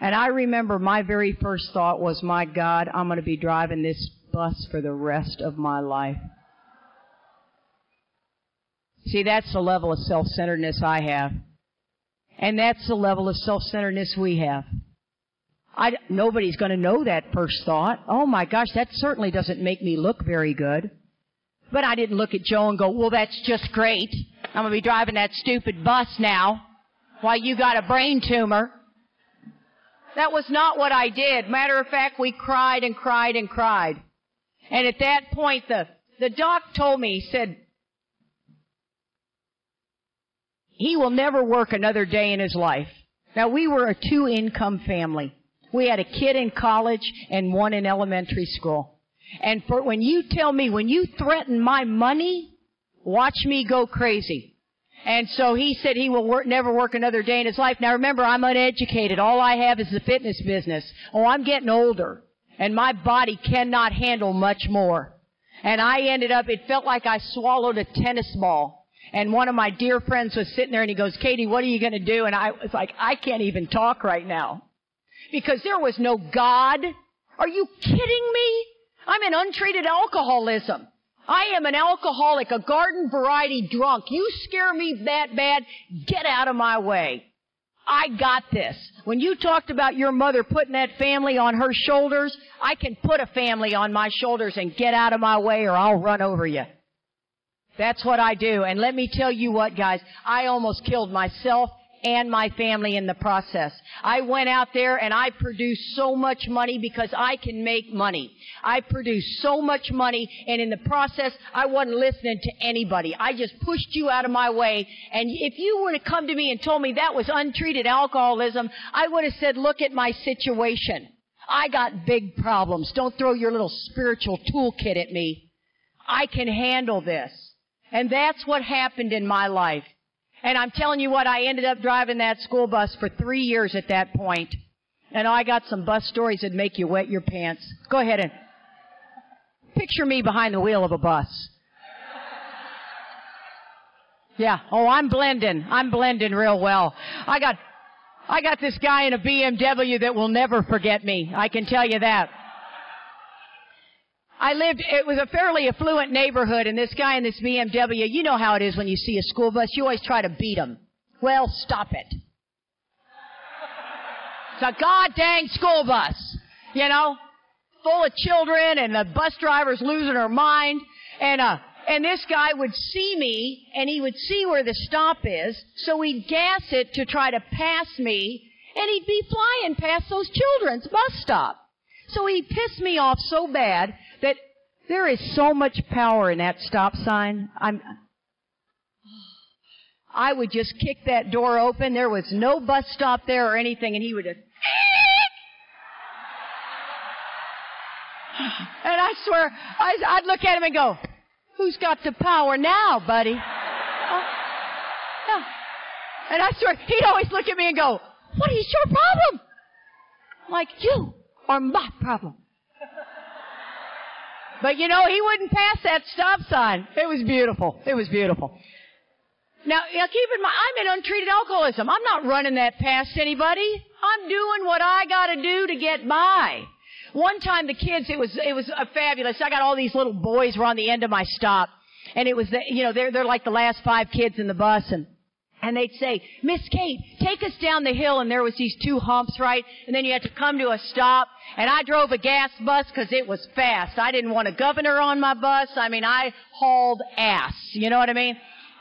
And I remember my very first thought was, my God, I'm going to be driving this bus for the rest of my life. See, that's the level of self-centeredness I have. And that's the level of self-centeredness we have. I, nobody's going to know that first thought. Oh my gosh, that certainly doesn't make me look very good. But I didn't look at Joe and go, well, that's just great. I'm going to be driving that stupid bus now while you got a brain tumor. That was not what I did. Matter of fact, we cried and cried and cried. And at that point, the, the doc told me, he said, he will never work another day in his life. Now we were a two income family. We had a kid in college and one in elementary school. And for when you tell me, when you threaten my money, watch me go crazy. And so he said he will work, never work another day in his life. Now remember, I'm uneducated. All I have is the fitness business. Oh, I'm getting older. And my body cannot handle much more. And I ended up, it felt like I swallowed a tennis ball. And one of my dear friends was sitting there and he goes, Katie, what are you going to do? And I was like, I can't even talk right now. Because there was no God. Are you kidding me? I'm in untreated alcoholism. I am an alcoholic, a garden variety drunk. You scare me that bad, get out of my way. I got this. When you talked about your mother putting that family on her shoulders, I can put a family on my shoulders and get out of my way or I'll run over you. That's what I do. And let me tell you what, guys, I almost killed myself and my family in the process. I went out there and I produced so much money because I can make money. I produced so much money and in the process I wasn't listening to anybody. I just pushed you out of my way and if you would have come to me and told me that was untreated alcoholism, I would have said, look at my situation. I got big problems. Don't throw your little spiritual toolkit at me. I can handle this. And that's what happened in my life. And I'm telling you what, I ended up driving that school bus for three years at that point. And I got some bus stories that make you wet your pants. Go ahead and picture me behind the wheel of a bus. Yeah. Oh, I'm blending. I'm blending real well. I got, I got this guy in a BMW that will never forget me. I can tell you that. I lived, it was a fairly affluent neighborhood, and this guy in this BMW, you know how it is when you see a school bus, you always try to beat him. Well, stop it. It's a goddamn school bus, you know, full of children, and the bus driver's losing her mind, and uh, and this guy would see me, and he would see where the stop is, so he'd gas it to try to pass me, and he'd be flying past those children's bus stop. So he pissed me off so bad there is so much power in that stop sign. I'm, I would just kick that door open. There was no bus stop there or anything, and he would just. And I swear, I, I'd look at him and go, "Who's got the power now, buddy?" Oh. And I swear, he'd always look at me and go, "What is your problem?" I'm like you are my problem. But you know, he wouldn't pass that stop sign. It was beautiful. It was beautiful. Now, now keep in mind, I'm in untreated alcoholism. I'm not running that past anybody. I'm doing what I gotta do to get by. One time the kids, it was, it was uh, fabulous. I got all these little boys were on the end of my stop. And it was, the, you know, they're, they're like the last five kids in the bus and and they'd say, Miss Kate, take us down the hill, and there was these two humps, right? And then you had to come to a stop, and I drove a gas bus because it was fast. I didn't want a governor on my bus. I mean, I hauled ass. You know what I mean?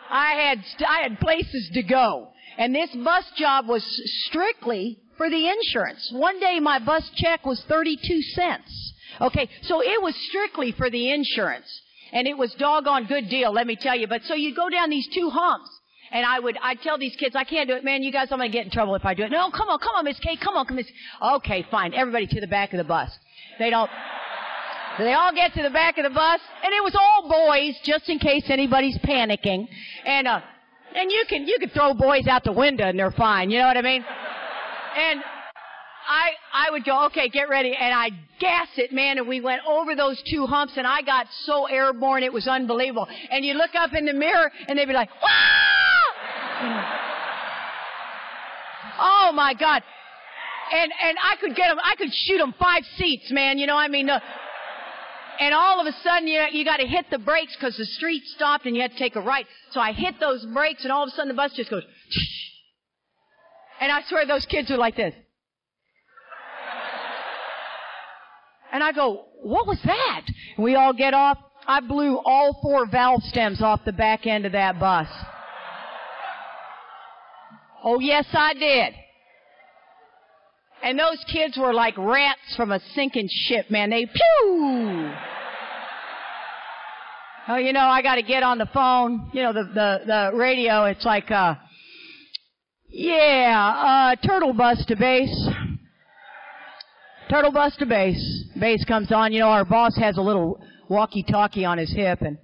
I had, I had places to go. And this bus job was strictly for the insurance. One day my bus check was 32 cents. Okay, so it was strictly for the insurance. And it was doggone good deal, let me tell you. But so you go down these two humps. And I would, I'd tell these kids, I can't do it, man. You guys, I'm gonna get in trouble if I do it. No, come on, come on, Miss Kate, come on, come Miss. Okay, fine. Everybody to the back of the bus. They don't. They all get to the back of the bus, and it was all boys, just in case anybody's panicking. And uh, and you can you can throw boys out the window and they're fine. You know what I mean? And I I would go, okay, get ready, and I'd gas it, man, and we went over those two humps, and I got so airborne, it was unbelievable. And you look up in the mirror, and they'd be like, Wah! Oh my God. And and I could get them, I could shoot them five seats, man. You know, I mean, uh, and all of a sudden you you got to hit the brakes because the street stopped and you had to take a right. So I hit those brakes, and all of a sudden the bus just goes. And I swear those kids are like this. And I go, what was that? And we all get off. I blew all four valve stems off the back end of that bus. Oh yes, I did. And those kids were like rats from a sinking ship, man. They pew. Oh, you know, I got to get on the phone. You know, the the the radio. It's like, uh, yeah, uh, turtle bus to base. Turtle bus to base. Base comes on. You know, our boss has a little walkie-talkie on his hip, and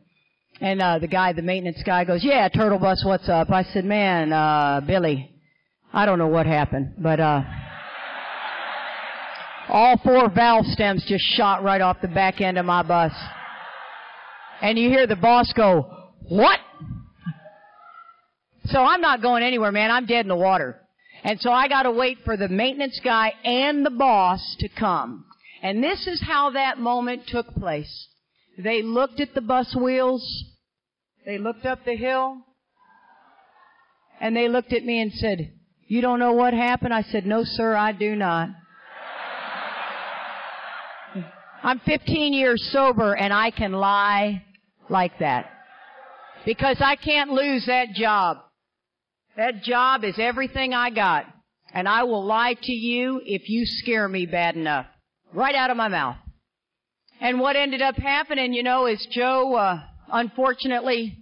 and uh, the guy, the maintenance guy, goes, "Yeah, turtle bus, what's up?" I said, "Man, uh, Billy, I don't know what happened, but uh." All four valve stems just shot right off the back end of my bus. And you hear the boss go, what? So I'm not going anywhere, man. I'm dead in the water. And so I gotta wait for the maintenance guy and the boss to come. And this is how that moment took place. They looked at the bus wheels. They looked up the hill. And they looked at me and said, you don't know what happened? I said, no sir, I do not. I'm 15 years sober and I can lie like that. Because I can't lose that job. That job is everything I got. And I will lie to you if you scare me bad enough. Right out of my mouth. And what ended up happening, you know, is Joe, uh, unfortunately,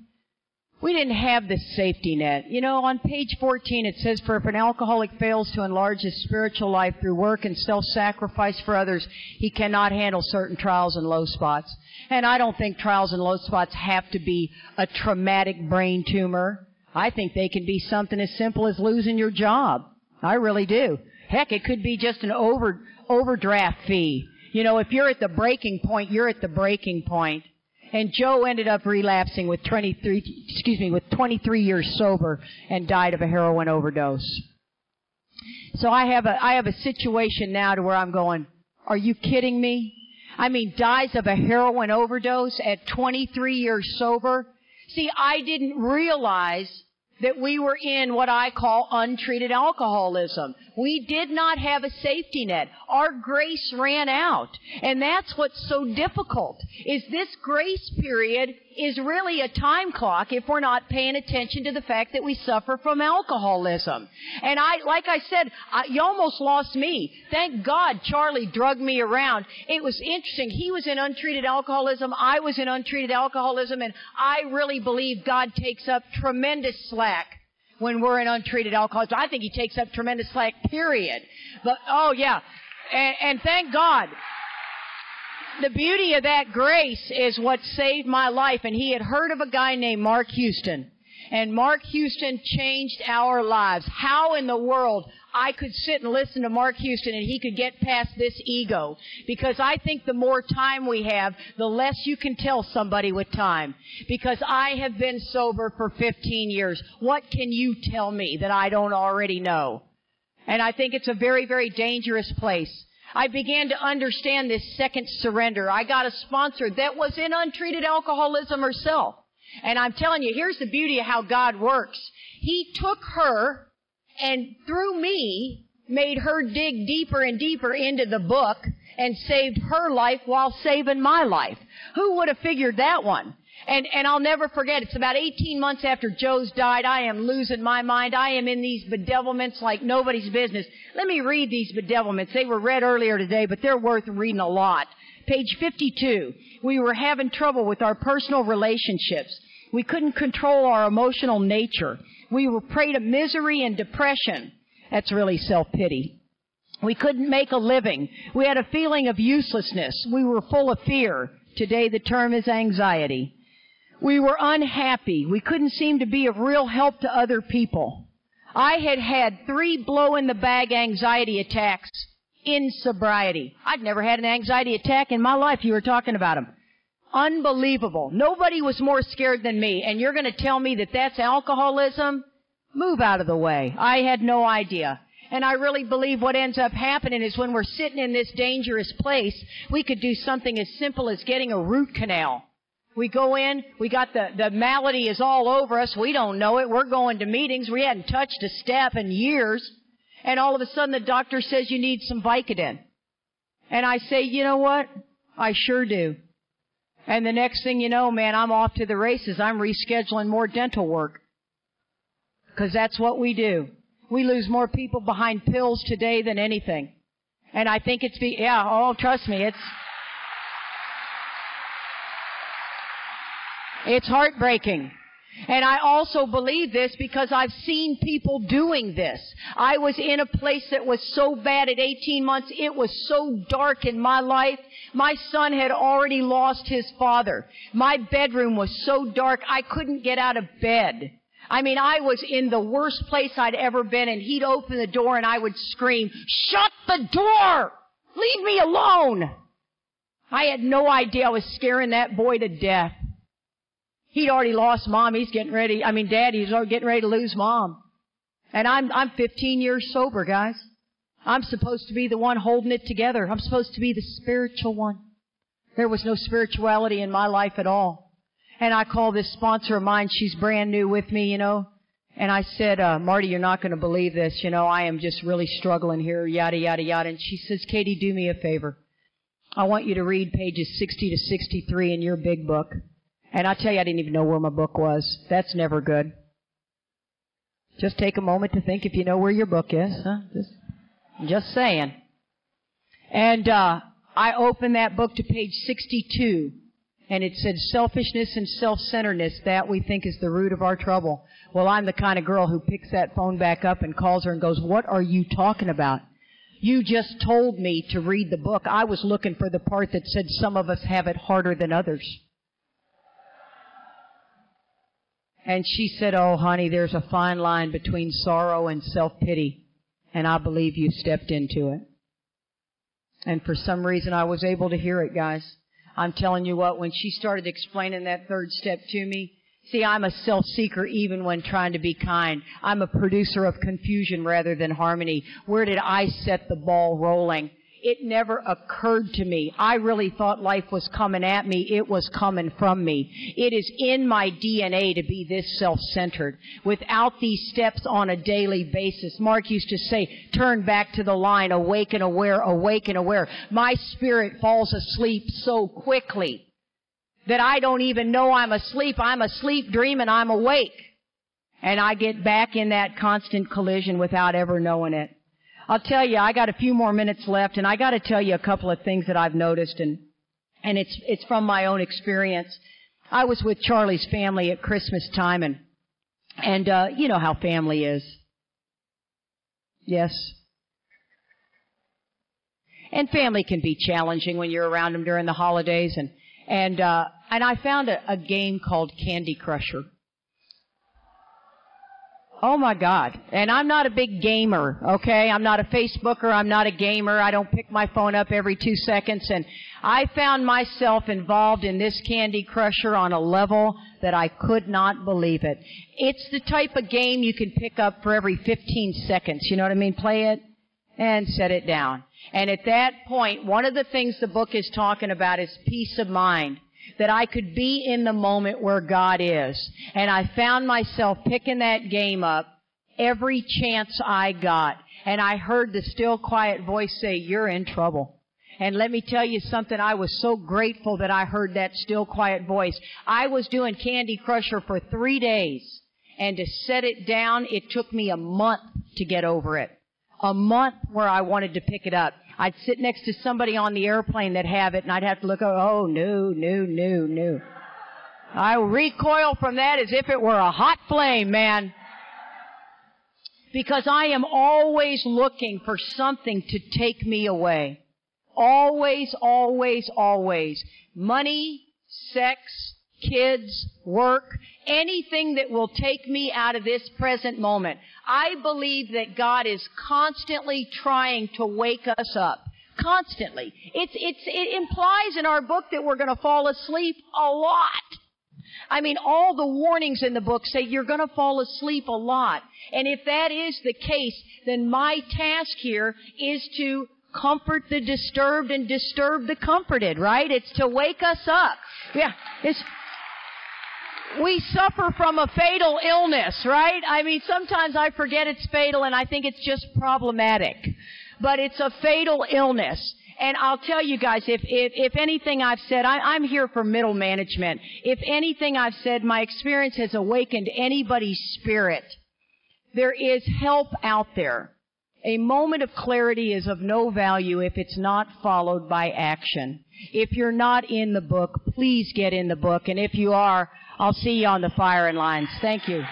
we didn't have this safety net. You know, on page 14 it says, for if an alcoholic fails to enlarge his spiritual life through work and self-sacrifice for others, he cannot handle certain trials and low spots. And I don't think trials and low spots have to be a traumatic brain tumor. I think they can be something as simple as losing your job. I really do. Heck, it could be just an over, overdraft fee. You know, if you're at the breaking point, you're at the breaking point. And Joe ended up relapsing with 23, excuse me, with 23 years sober and died of a heroin overdose. So I have a, I have a situation now to where I'm going, are you kidding me? I mean, dies of a heroin overdose at 23 years sober. See, I didn't realize that we were in what I call untreated alcoholism. We did not have a safety net. Our grace ran out. And that's what's so difficult, is this grace period is really a time clock if we're not paying attention to the fact that we suffer from alcoholism. And I, like I said, I, you almost lost me. Thank God Charlie drugged me around. It was interesting. He was in untreated alcoholism. I was in untreated alcoholism. And I really believe God takes up tremendous slack when we're in untreated alcoholism. I think he takes up tremendous slack, period. But, oh yeah. And, and thank God. The beauty of that grace is what saved my life. And he had heard of a guy named Mark Houston. And Mark Houston changed our lives. How in the world I could sit and listen to Mark Houston and he could get past this ego. Because I think the more time we have, the less you can tell somebody with time. Because I have been sober for 15 years. What can you tell me that I don't already know? And I think it's a very, very dangerous place. I began to understand this second surrender. I got a sponsor that was in untreated alcoholism herself. And I'm telling you, here's the beauty of how God works. he took her and through me made her dig deeper and deeper into the book and saved her life while saving my life. Who would have figured that one? And, and I'll never forget, it's about 18 months after Joe's died. I am losing my mind. I am in these bedevilments like nobody's business. Let me read these bedevilments. They were read earlier today, but they're worth reading a lot. Page 52. We were having trouble with our personal relationships. We couldn't control our emotional nature. We were prey to misery and depression. That's really self-pity. We couldn't make a living. We had a feeling of uselessness. We were full of fear. Today the term is anxiety. We were unhappy. We couldn't seem to be of real help to other people. I had had three blow in the bag anxiety attacks in sobriety. I'd never had an anxiety attack in my life. You were talking about them. Unbelievable. Nobody was more scared than me. And you're going to tell me that that's alcoholism? Move out of the way. I had no idea. And I really believe what ends up happening is when we're sitting in this dangerous place, we could do something as simple as getting a root canal. We go in, we got the, the malady is all over us, we don't know it, we're going to meetings, we hadn't touched a step in years, and all of a sudden the doctor says you need some Vicodin. And I say, you know what? I sure do. And the next thing you know, man, I'm off to the races. I'm rescheduling more dental work. Cause that's what we do. We lose more people behind pills today than anything. And I think it's be, yeah, oh, trust me, it's, it's heartbreaking. And I also believe this because I've seen people doing this. I was in a place that was so bad at 18 months, it was so dark in my life. My son had already lost his father. My bedroom was so dark, I couldn't get out of bed. I mean, I was in the worst place I'd ever been and he'd open the door and I would scream, shut the door! Leave me alone! I had no idea I was scaring that boy to death. He'd already lost mom. He's getting ready. I mean, dad, he's getting ready to lose mom. And I'm, I'm 15 years sober, guys. I'm supposed to be the one holding it together. I'm supposed to be the spiritual one. There was no spirituality in my life at all. And I call this sponsor of mine. She's brand new with me, you know. And I said, uh, Marty, you're not going to believe this. You know, I am just really struggling here, yada, yada, yada. And she says, Katie, do me a favor. I want you to read pages 60 to 63 in your big book. And I tell you, I didn't even know where my book was. That's never good. Just take a moment to think if you know where your book is. Huh? Just, just saying. And uh, I opened that book to page 62, and it said, Selfishness and self-centeredness, that we think is the root of our trouble. Well, I'm the kind of girl who picks that phone back up and calls her and goes, What are you talking about? You just told me to read the book. I was looking for the part that said some of us have it harder than others. And she said, Oh, honey, there's a fine line between sorrow and self-pity. And I believe you stepped into it. And for some reason I was able to hear it, guys. I'm telling you what, when she started explaining that third step to me, see, I'm a self-seeker even when trying to be kind. I'm a producer of confusion rather than harmony. Where did I set the ball rolling? It never occurred to me. I really thought life was coming at me. It was coming from me. It is in my DNA to be this self-centered. Without these steps on a daily basis, Mark used to say, turn back to the line, awake and aware, awake and aware. My spirit falls asleep so quickly that I don't even know I'm asleep. I'm asleep dreaming I'm awake. And I get back in that constant collision without ever knowing it. I'll tell you, I got a few more minutes left, and I got to tell you a couple of things that I've noticed, and and it's it's from my own experience. I was with Charlie's family at Christmas time, and and uh, you know how family is. Yes. And family can be challenging when you're around them during the holidays, and and uh, and I found a, a game called Candy Crusher. Oh my God. And I'm not a big gamer, okay? I'm not a Facebooker. I'm not a gamer. I don't pick my phone up every two seconds. And I found myself involved in this Candy Crusher on a level that I could not believe it. It's the type of game you can pick up for every 15 seconds. You know what I mean? Play it and set it down. And at that point, one of the things the book is talking about is peace of mind. That I could be in the moment where God is. And I found myself picking that game up every chance I got. And I heard the still quiet voice say, you're in trouble. And let me tell you something, I was so grateful that I heard that still quiet voice. I was doing Candy Crusher for three days. And to set it down, it took me a month to get over it. A month where I wanted to pick it up. I'd sit next to somebody on the airplane that have it and I'd have to look, oh, no, no, no, no. I recoil from that as if it were a hot flame, man because I am always looking for something to take me away. Always, always, always. Money, sex, kids, work, anything that will take me out of this present moment. I believe that God is constantly trying to wake us up. Constantly. It's, it's, it implies in our book that we're going to fall asleep a lot. I mean, all the warnings in the book say you're going to fall asleep a lot. And if that is the case, then my task here is to comfort the disturbed and disturb the comforted, right? It's to wake us up. Yeah. It's, we suffer from a fatal illness, right? I mean, sometimes I forget it's fatal and I think it's just problematic. But it's a fatal illness. And I'll tell you guys, if, if, if anything I've said, I, I'm here for middle management. If anything I've said, my experience has awakened anybody's spirit. There is help out there. A moment of clarity is of no value if it's not followed by action. If you're not in the book, please get in the book. And if you are, I'll see you on the firing lines. Thank you.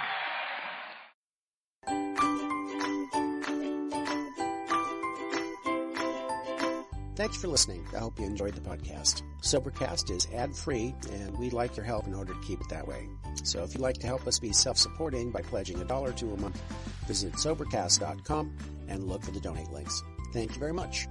Thanks for listening. I hope you enjoyed the podcast. Sobercast is ad free, and we'd like your help in order to keep it that way. So if you'd like to help us be self supporting by pledging a dollar to a month, visit Sobercast.com and look for the donate links. Thank you very much.